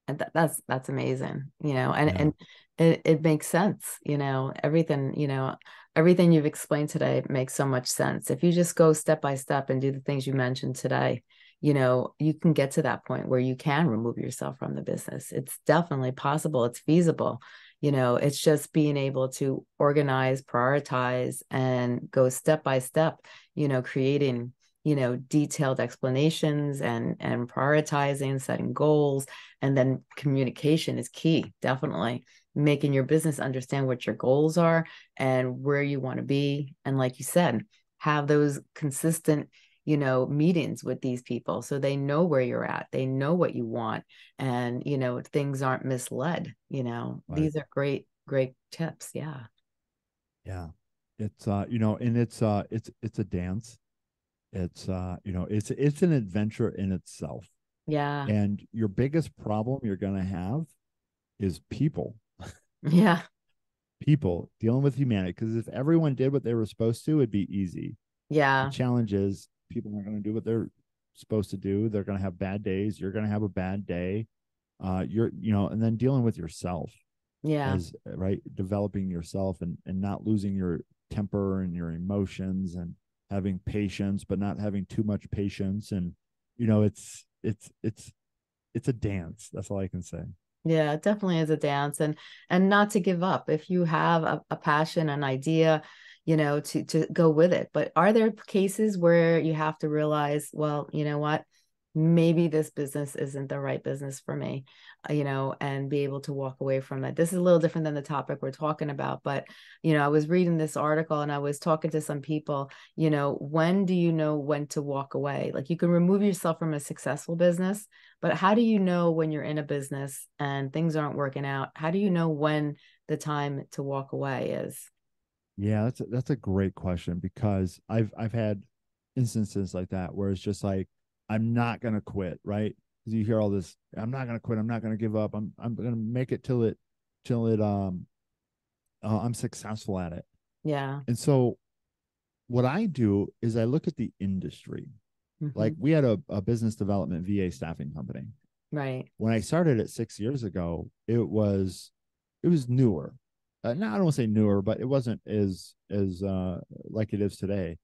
And that, that's that's amazing, you know, and Yeah. and it, it makes sense, you know, everything, you know, everything you've explained today makes so much sense. If you just go step by step and do the things you mentioned today, you know, you can get to that point where you can remove yourself from the business. It's definitely possible, it's feasible. You know, it's just being able to organize, prioritize, and go step by step, you know, creating you know detailed explanations and and prioritizing setting goals and then communication is key definitely making your business understand what your goals are and where you want to be and like you said have those consistent you know meetings with these people so they know where you're at they know what you want and you know things aren't misled you know Right. these are great great tips yeah Yeah. It's uh, you know, and it's uh it's it's a dance. It's uh, you know, it's it's an adventure in itself. yeah And your biggest problem you're gonna have is people. yeah People dealing with humanity. Because if everyone did what they were supposed to, it'd be easy. yeah The challenge is people aren't gonna do what they're supposed to do. They're gonna have bad days. You're gonna have a bad day. Uh you're you know, and then dealing with yourself. yeah as right developing yourself and and not losing your temper and your emotions and having patience but not having too much patience and you know it's it's it's it's a dance that's all i can say Yeah, it definitely is a dance and and not to give up. If you have a, a passion, an idea, you know, to to go with it. But are there cases where you have to realize, well, you know what? Maybe this business isn't the right business for me, uh, you know, and be able to walk away from it. This is a little different than the topic we're talking about, but you know, I was reading this article and I was talking to some people, you know, when do you know when to walk away? Like you can remove yourself from a successful business, but how do you know when you're in a business and things aren't working out? How do you know when the time to walk away is? yeah that's a, that's a great question because i've i've had instances like that where it's just like i'm not gonna quit right because you hear all this i'm not gonna quit i'm not gonna give up i'm i'm gonna make it till it till it um uh, i'm successful at it Yeah. And so what I do is I look at the industry. Mhm. Like we had a, a business development VA staffing company. right. When I started it six years ago, it was it was newer. Uh, no, I don't want to say newer, but it wasn't as as uh like it is today.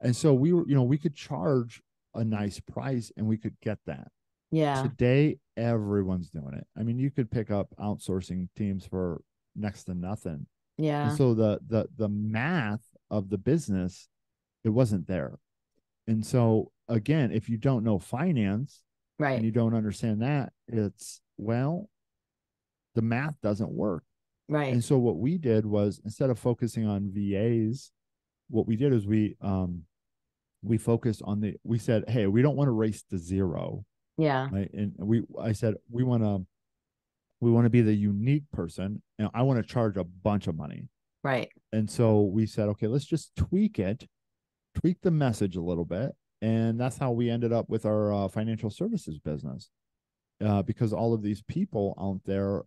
And so we were, you know, we could charge a nice price and we could get that. Yeah. Today, everyone's doing it. I mean, you could pick up outsourcing teams for next to nothing. Yeah. And so the the the math of the business, it wasn't there. And so again, if you don't know finance right, and you don't understand that, it's well, the math doesn't work. Right. And so what we did was instead of focusing on VAs, what we did is we um we focused on the we said, hey, we don't want to race to zero. Yeah. Right. And we I said we want to we want to be the unique person and I want to charge a bunch of money. Right. And so we said, okay, let's just tweak it, tweak the message a little bit. And that's how we ended up with our uh, financial services business. Uh, because all of these people out there,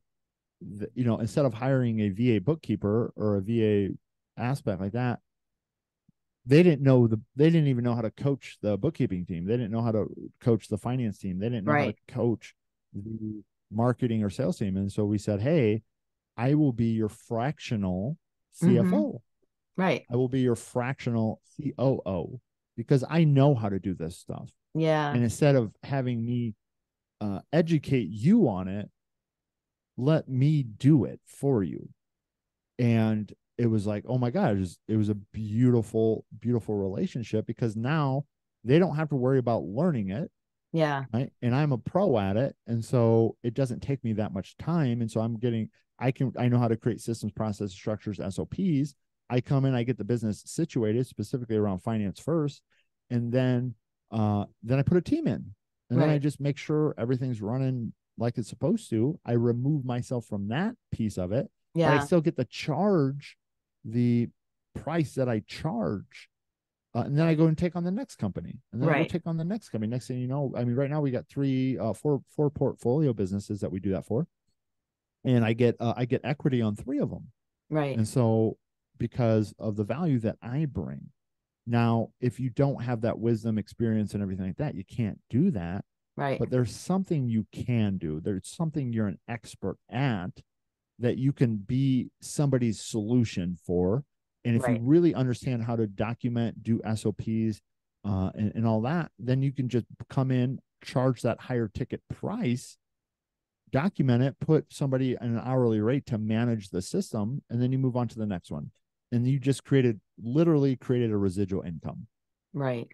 th- you know, instead of hiring a VA bookkeeper or a VA aspect like that, they didn't know the they didn't even know how to coach the bookkeeping team. They didn't know how to coach the finance team. They didn't know how to coach the marketing or sales team. And so we said, hey, I will be your fractional. CFO. Right. I will be your fractional COO because I know how to do this stuff. Yeah. And instead of having me uh, educate you on it, let me do it for you. And it was like, oh my God, it was, it was a beautiful, beautiful relationship because now they don't have to worry about learning it. Yeah. Right. And I'm a pro at it. And so it doesn't take me that much time. And so I'm getting, I can, I know how to create systems, processes, structures, SOPs. I come in, I get the business situated specifically around finance first. And then, uh, then I put a team in and then I just make sure everything's running like it's supposed to. I remove myself from that piece of it, but I still get the charge the price that I charge. Uh, and then I go and take on the next company, and then I Right. go take on the next company. Next thing you know, I mean, right now we got three, uh, four, four portfolio businesses that we do that for, and I get, uh, I get equity on three of them, Right. and so because of the value that I bring, Now, if you don't have that wisdom, experience, and everything like that, you can't do that. Right. But there's something you can do. There's something you're an expert at that you can be somebody's solution for. And if Right. you really understand how to document, do SOPs, uh, and, and all that, then you can just come in, charge that higher ticket price, document it, put somebody at an hourly rate to manage the system, and then you move on to the next one. And you just created, literally created a residual income right.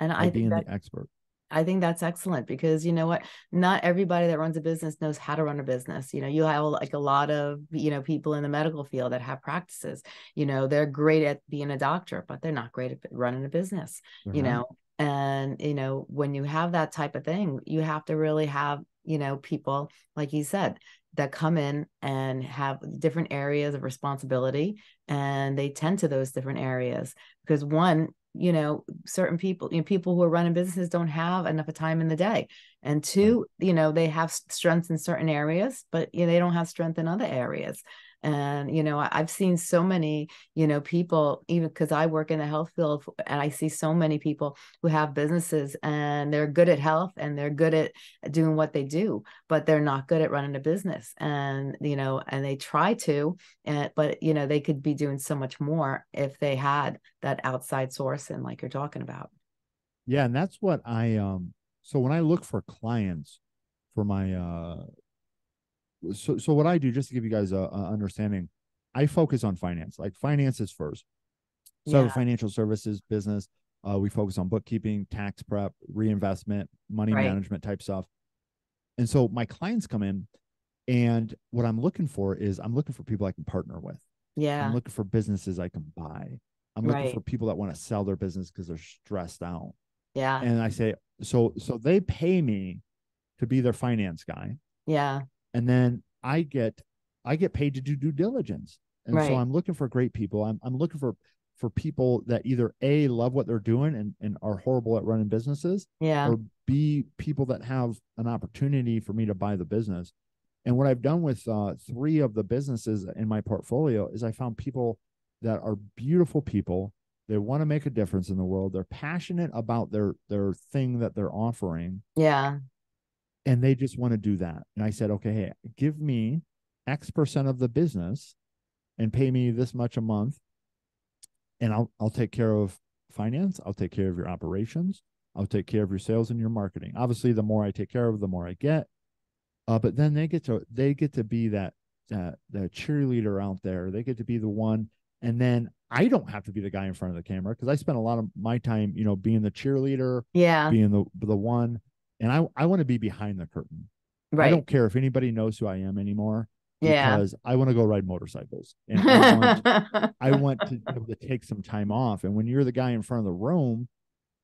And I think being that the expert. I think that's excellent because you know what? Not everybody that runs a business knows how to run a business. You know, you have like a lot of, you know, people in the medical field that have practices. You know, they're great at being a doctor, but they're not great at running a business, you Uh-huh. know. And, you know, when you have that type of thing, you have to really have, you know, people, like you said, that come in and have different areas of responsibility and they tend to those different areas because one you know certain people you know people who are running businesses don't have enough of time in the day. And two you know they have strengths in certain areas but you know, they don't have strength in other areas and you know I- i've seen so many you know people even because i work in the health field and i see so many people who have businesses and they're good at health and they're good at doing what they do but they're not good at running a business. And you know and they try to and but you know they could be doing so much more if they had that outside source and like you're talking about. Yeah, and that's what I um so when I look for clients for my uh so so what I do just to give you guys a, a understanding, I focus on finance. Like finances first. So I have a Yeah. financial services business. Uh we focus on bookkeeping, tax prep, reinvestment, money Right. management type stuff. And so my clients come in and what I'm looking for is I'm looking for people I can partner with. yeah I'm looking for businesses I can buy. I'm looking Right. for people that want to sell their business because they're stressed out yeah and I say, so so they pay me to be their finance guy, yeah and then I get I get paid to do due diligence. And Right. so I'm looking for great people. I'm I'm looking for for people that either A love what they're doing and, and are horrible at running businesses, yeah or B people that have an opportunity for me to buy the business. And what I've done with uh, three of the businesses in my portfolio is I found people that are beautiful people. They want to make a difference in the world. They're passionate about their their thing that they're offering, yeah and they just want to do that. And I said, okay, hey, give me X percent of the business, and pay me this much a month, and I'll I'll take care of finance. I'll take care of your operations. I'll take care of your sales and your marketing. Obviously, the more I take care of, the more I get. Uh, but then they get to they get to be that that the cheerleader out there. They get to be the one, and then I don't have to be the guy in front of the camera because I spend a lot of my time, you know, being the cheerleader, yeah being the the one, and I I want to be behind the curtain. I don't care if anybody knows who I am anymore yeah because I want to go ride motorcycles and I want I want to be able to take some time off. And when you're the guy in front of the room,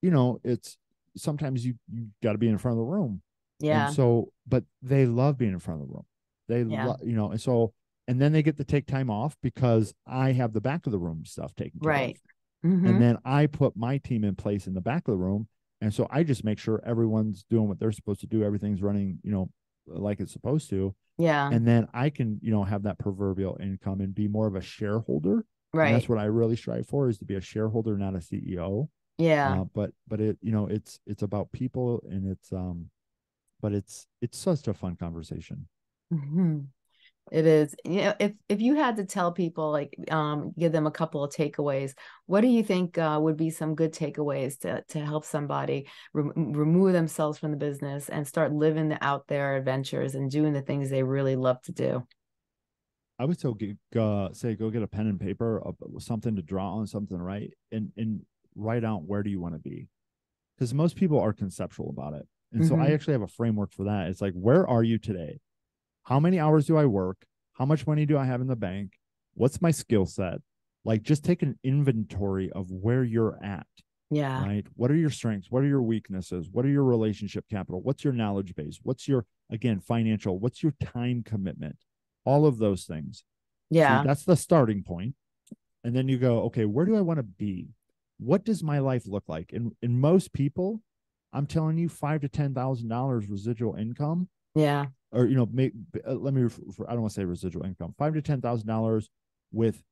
you know, it's sometimes you you got to be in front of the room. yeah And so, but they love being in front of the room. They, Yeah. lo- you know, and so, and then they get to take time off because I have the back of the room stuff taken care Right. of. Mhm. And then I put my team in place in the back of the room. And so I just make sure everyone's doing what they're supposed to do. Everything's running, you know, like it's supposed to. yeah And then I can, you know, have that proverbial income and be more of a shareholder. And right that's what I really strive for is to be a shareholder, not a CEO. yeah Uh, but but it you know it's it's about people and it's um but it's it's such a fun conversation Mhm. It is. You know, if if you had to tell people, like, um, give them a couple of takeaways, what do you think uh, would be some good takeaways to to help somebody rem- remove themselves from the business and start living the out there adventures and doing the things they really love to do? i would still get, uh, say go get a pen and paper uh, something to draw on something to write and and write out where do you want to be because most people are conceptual about it and so i Mhm. actually have a framework for that it's like where are you today how many hours do i work how much money do i have in the bank what's my skill set like just take an inventory of where you're at Yeah. right? What are your strengths? What are your weaknesses? What are your relationship capital? What's your knowledge base? What's your, again, financial? What's your time commitment? All of those things. So Yeah. that's the starting point. And then you go, okay, where do I want to be? What does my life look like? And in most people, I'm telling you, five to ten thousand dollars residual income, Yeah. or you know, make, uh, let me. Refer, I don't want to say residual income. Five to ten thousand dollars with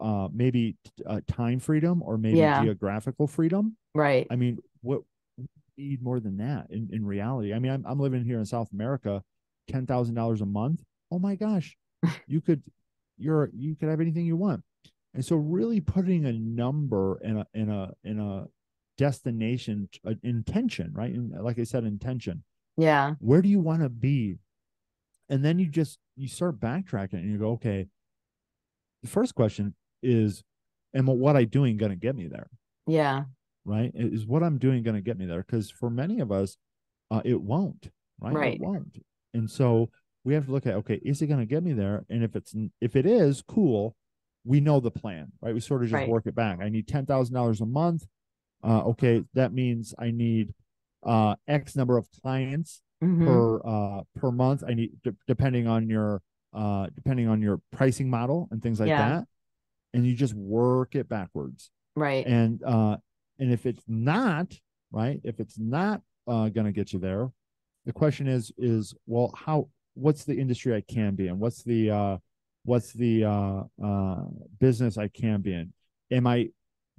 uh maybe uh, time freedom or maybe Yeah. geographical freedom Right. i mean what what do you need more than that in, in reality i mean I'm, I'm living here in south america $10000 a month oh my gosh you could you're you could have anything you want and so really putting a number in a in a in a destination uh, intention right and like i said intention Yeah. where do you want to be? And then you just you start backtracking and you go okay the first question is am what i doing going to get me there? Yeah. right? Is what i'm doing going to get me there? Because for many of us uh, it won't right? Right. it won't. And so we have to look at okay is it going to get me there? And if it's if it is cool. We know the plan right? We sort of just Right. work it back. I need $10000 a month. Uh, okay that means i need uh x number of clients Mhm. per uh per month. I need de- depending on your uh depending on your pricing model and things like Yeah. that. And you just work it backwards. Right. and uh and if it's not right if it's not uh gonna get you there the question is is well how what's the industry i can be in? What's the uh what's the uh uh business i can be in? Am i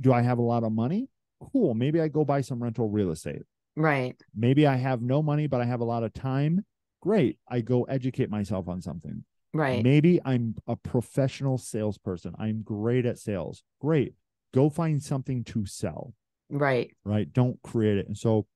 do i have a lot of money? Cool. Maybe i go buy some rental real estate Right. maybe i have no money but i have a lot of time great i go educate myself on something Right. Maybe I'm a professional salesperson. I'm great at sales. Great. Go find something to sell, Right. right? Don't create it. And so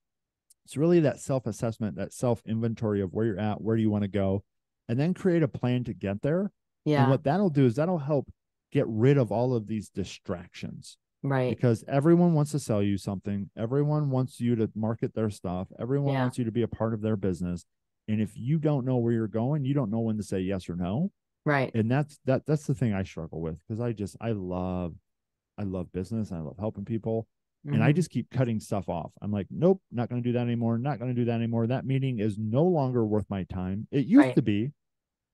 it's really that self assessment, that self inventory of where you're at, where do you want to go, and then create a plan to get there. Yeah. And what that'll do is that'll help get rid of all of these distractions Right. because everyone wants to sell you something. Everyone wants you to market their stuff. Everyone Yeah. wants you to be a part of their business. And if you don't know where you're going, you don't know when to say yes or no Right. and that's that that's the thing i struggle with because i just i love i love business i love helping people and i Mhm. just keep cutting stuff off i'm like nope not going to do that anymore not going to do that anymore that meeting is no longer worth my time it used Right. to be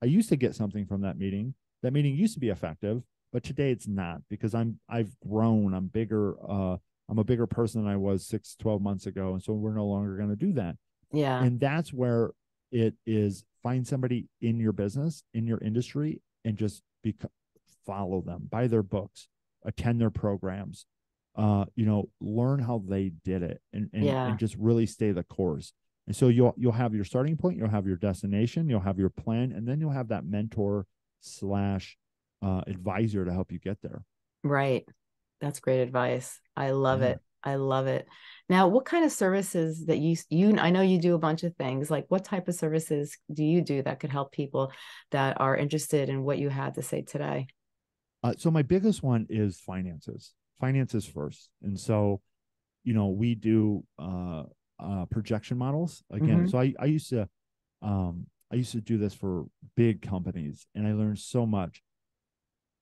i used to get something from that meeting that meeting used to be effective but today it's not because i'm i've grown i'm bigger uh i'm a bigger person than i was six 12 months ago and so we're no longer going to do that Yeah. and that's where it is find somebody in your business in your industry and just be follow them buy their books attend their programs uh you know learn how they did it and and, Yeah. and just really stay the course and so you'll you'll have your starting point you'll have your destination you'll have your plan and then you'll have that mentor slash uh advisor to help you get there Right. That's great advice. I love Yeah. it. I love it. Now, what kind of services that you you I know you do a bunch of things. Like what type of services do you do that could help people that are interested in what you had to say today? Uh, so my biggest one is finances. Finances first, and so, you know, we do uh, uh, projection models again. Mhm. So I I used to, um, I used to do this for big companies, and I learned so much.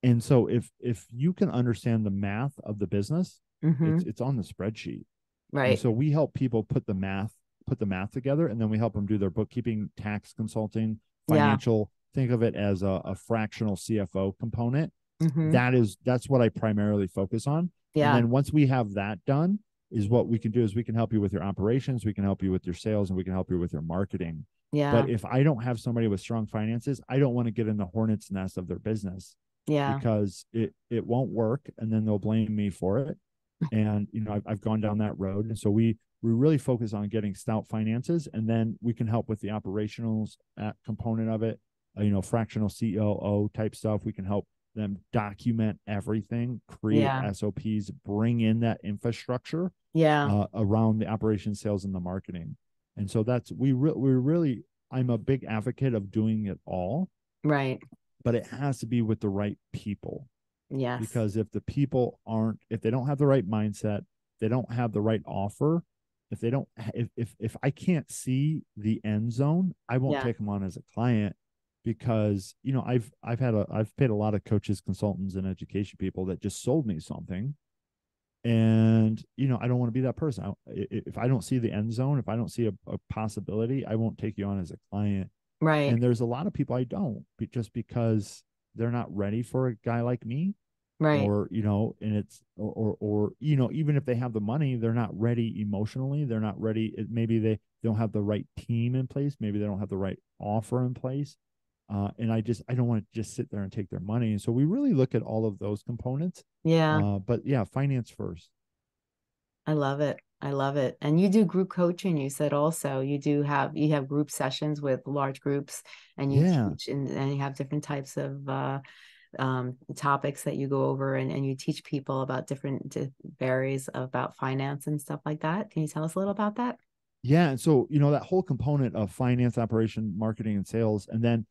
And so if if you can understand the math of the business, Mhm. it's it's on the spreadsheet. And Right. so we help people put the math put the math together, and then we help them do their bookkeeping, tax consulting, Yeah. financial. Think of it as a, a fractional CFO component Mhm. that is that's what I primarily focus on. Yeah. And then once we have that done, is what we can do is we can help you with your operations, we can help you with your sales, and we can help you with your marketing. Yeah. But if I don't have somebody with strong finances, I don't want to get in the hornet's nest of their business yeah. because it it won't work, and then they'll blame me for it. And you know, I've, I've gone down that road, and so we we really focus on getting stout finances, and then we can help with the operationals uh, component of it. Uh, you know, fractional COO type stuff. We can help them document everything, create Yeah. SOPs, bring in that infrastructure Yeah. uh, around the operation, sales, and the marketing. And so that's we re- we really I'm a big advocate of doing it all, right. But it has to be with the right people Yes. because if the people aren't if they don't have the right mindset they don't have the right offer if they don't if if, if i can't see the end zone i won't Yeah. take them on as a client because you know i've i've had a i've paid a lot of coaches consultants and education people that just sold me something and you know i don't want to be that person I, if i don't see the end zone if i don't see a, a possibility i won't take you on as a client right. and there's a lot of people i don't just because they're not ready for a guy like me right. or you know and it's or, or or you know even if they have the money they're not ready emotionally they're not ready maybe they don't have the right team in place maybe they don't have the right offer in place uh, and I just I don't want to just sit there and take their money. And so we really look at all of those components. Yeah. Uh, but yeah, finance first. I love it. I love it. And you do group coaching. You said also you do have you have group sessions with large groups, and you Yeah. teach and, and you have different types of uh, um, topics that you go over, and, and you teach people about different di- varies about finance and stuff like that. Can you tell us a little about that? Yeah. And so, you know, that whole component of finance, operation, marketing, and sales. And then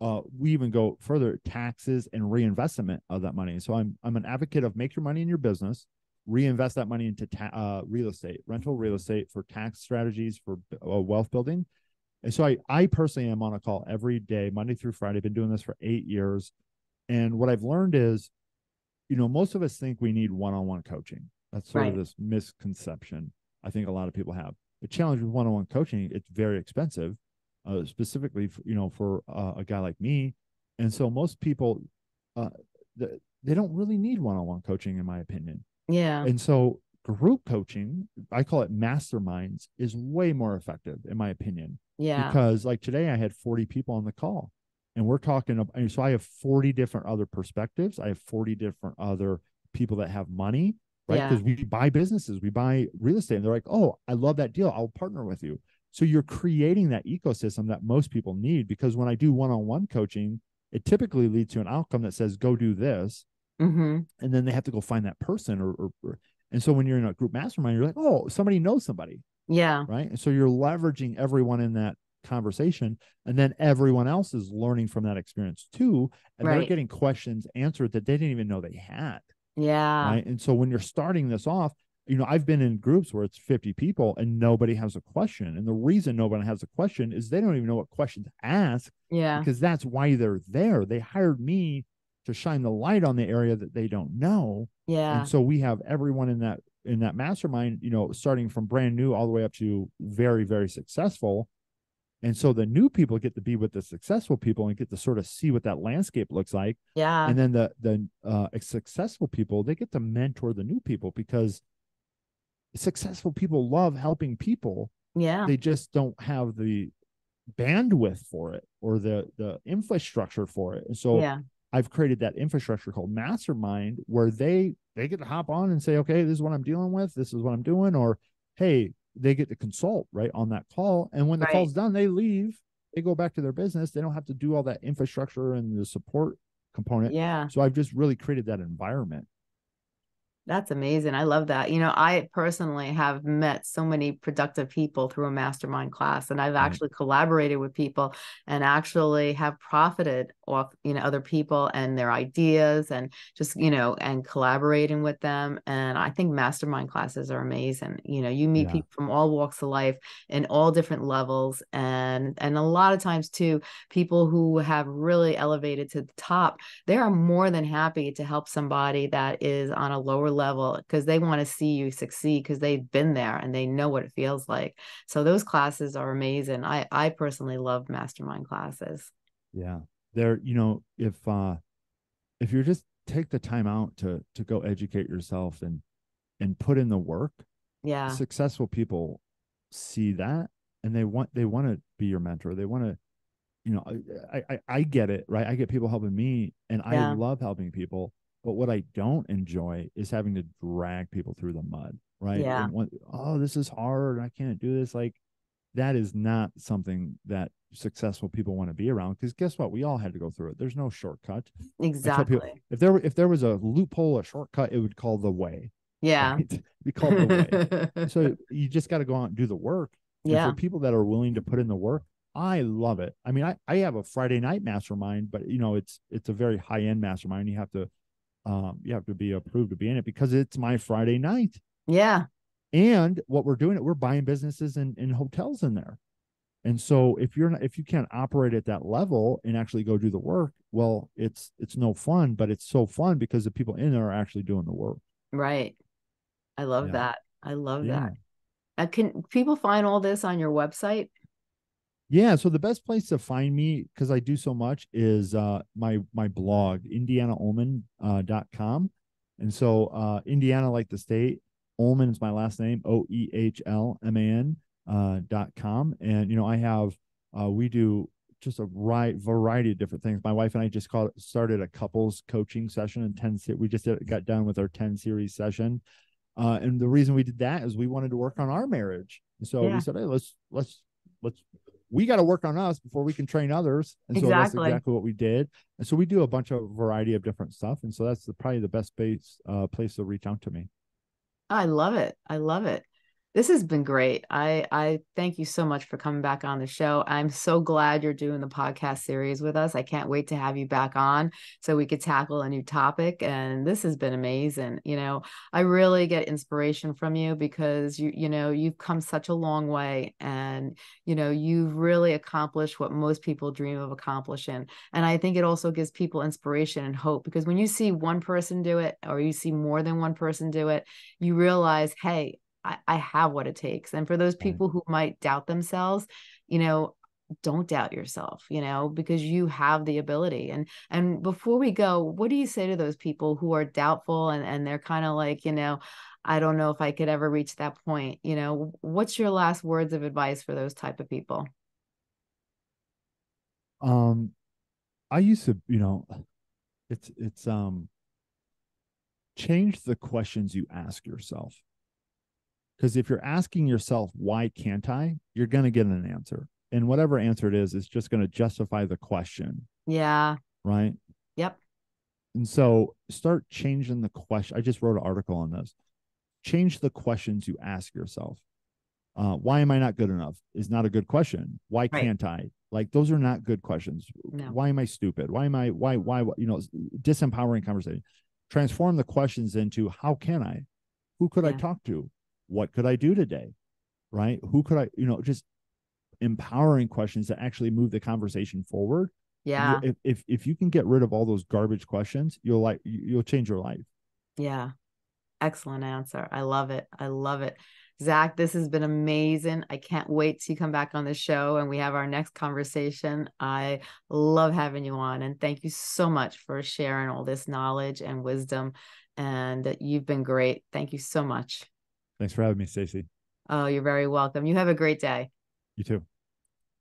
uh, we even go further taxes and reinvestment of that money. So I'm I'm an advocate of make your money in your business, reinvest that money into ta- uh, real estate, rental real estate for tax strategies for uh, wealth building. And so I I personally am on a call every day, Monday through Friday. I've Been doing this for eight years. And what I've learned is, you know, most of us think we need one-on-one coaching. That's sort of this misconception I think a lot of people have. The challenge with one-on-one coaching, it's very expensive, uh, specifically, for, you know, for uh, a guy like me. And so most people, uh, the, they don't really need one-on-one coaching, in my opinion. Yeah. And so group coaching, I call it masterminds, is way more effective, in my opinion Yeah. because like today I had 40 people on the call and we're talking about so I have 40 different other perspectives. I have 40 different other people that have money, right? Yeah. Because we buy businesses, we buy real estate, and they're like, oh, I love that deal. I'll partner with you. So you're creating that ecosystem that most people need because when I do one-on-one coaching, it typically leads to an outcome that says, go do this. Mm-hmm. And then they have to go find that person or, or, or and so when you're in a group mastermind, you're like, oh, somebody knows somebody Yeah. right? And so you're leveraging everyone in that conversation, and then everyone else is learning from that experience too, and they're getting questions answered that they didn't even know they had, Yeah. right? And so when you're starting this off, you know, I've been in groups where it's 50 people and nobody has a question, and the reason nobody has a question is they don't even know what question to ask Yeah. because that's why they're there. They hired me to shine the light on the area that they don't know Yeah. and so we have everyone in that in that mastermind you know starting from brand new all the way up to very very successful and so the new people get to be with the successful people and get to sort of see what that landscape looks like Yeah. and then the the uh, successful people they get to mentor the new people because successful people love helping people Yeah. they just don't have the bandwidth for it or the the infrastructure for it and so Yeah. I've created that infrastructure called Mastermind where they they get to hop on and say, okay, this is what I'm dealing with, this is what I'm doing, or hey, they get to consult right on that call. And when the Right. call's done, they leave, they go back to their business. They don't have to do all that infrastructure and the support component. Yeah. So I've just really created that environment. That's amazing. I love that. You know, I personally have met so many productive people through a mastermind class, and I've Right. actually collaborated with people and actually have profited off, you know, other people and their ideas and just, you know, and collaborating with them. And I think mastermind classes are amazing. You know, you meet Yeah. people from all walks of life in all different levels. And and a lot of times too, people who have really elevated to the top, they are more than happy to help somebody that is on a lower level because they want to see you succeed because they've been there and they know what it feels like. So those classes are amazing. I I personally love mastermind classes. Yeah. There, you know, if uh if you're just take the time out to to go educate yourself and and put in the work, Yeah. successful people see that and they want they want to be your mentor they want to you know I, I i get it right i get people helping me and Yeah. i love helping people but what i don't enjoy is having to drag people through the mud right Yeah. And what- oh this is hard i can't do this like that is not something that successful people want to be around because guess what we all had to go through it there's no shortcut Exactly. people- if there were if there was a loophole a shortcut it would call the way Yeah. right? we call the way so you just got to go out and do the work. And yeah. for people that are willing to put in the work, I love it. I mean, I, I have a Friday night mastermind, but you know, it's it's a very high end mastermind. You have to um you have to be approved to be in it because it's my Friday night. Yeah. And what we're doing, we're buying businesses and, and hotels in there. And so if you're not if you can't operate at that level and actually go do the work, well, it's it's no fun, but it's so fun because the people in there are actually doing the work. Right. I love Yeah. that. I love Yeah. that. Uh, can people find all this on your website? Yeah, so the best place to find me because I do so much is uh my my blog, indianaoehlman.com. Uh, dot com. and so uh Indiana like the state, Oehlman is my last name, O E H L M A N uh dot com. And you know, I have uh we do just a right variety of different things. My wife and I just called started a couples coaching session and 10 we just did, got done with our 10 series session. Uh, and the reason we did that is we wanted to work on our marriage. And so yeah. we said, Hey, let's, let's, let's, we got to work on us before we can train others. And so exactly. that's exactly what we did. And so we do a bunch of variety of different stuff. And so that's the, probably the best base, uh, place to reach out to me. I love it. I love it. This has been great. I I thank you so much for coming back on the show. I'm so glad you're doing the podcast series with us. I can't wait to have you back on so we could tackle a new topic and this has been amazing. You know, I really get inspiration from you because you you know, you've come such a long way and you know, you've really accomplished what most people dream of accomplishing. And I think it also gives people inspiration and hope because when you see one person do it or you see more than one person do it, you realize, hey, I, I have what it takes. And for those people who might doubt themselves, you know, don't doubt yourself you know because you have the ability. And and before we go what do you say to those people who are doubtful and and they're kind of like you know i don't know if i could ever reach that point you know? What's your last words of advice for those type of people? Um i used to you know it's it's um change the questions you ask yourself because if you're asking yourself, why can't I? You're going to get an answer. And whatever answer it is, is just going to justify the question. Yeah. Right. Yep. And so start changing the question. I just wrote an article on this. Change the questions you ask yourself. Uh, why am I not good enough? Is not a good question. Why right. can't I? Like those are not good questions. No. Why am I stupid? Why am I? Why? Why? You know, disempowering conversation. Transform the questions into how can I? Who could yeah. I talk to? What could I do today? Right? Who could I, you know, just empowering questions that actually move the conversation forward. Yeah. If, if if you can get rid of all those garbage questions, you'll like you'll change your life. Yeah. Excellent answer. I love it. I love it. Zach, this has been amazing. I can't wait to come back on the show and we have our next conversation. I love having you on and thank you so much for sharing all this knowledge and wisdom. And you've been great. Thank you so much. Thanks for having me, Stacey. Oh, you're very welcome. You have a great day. You too.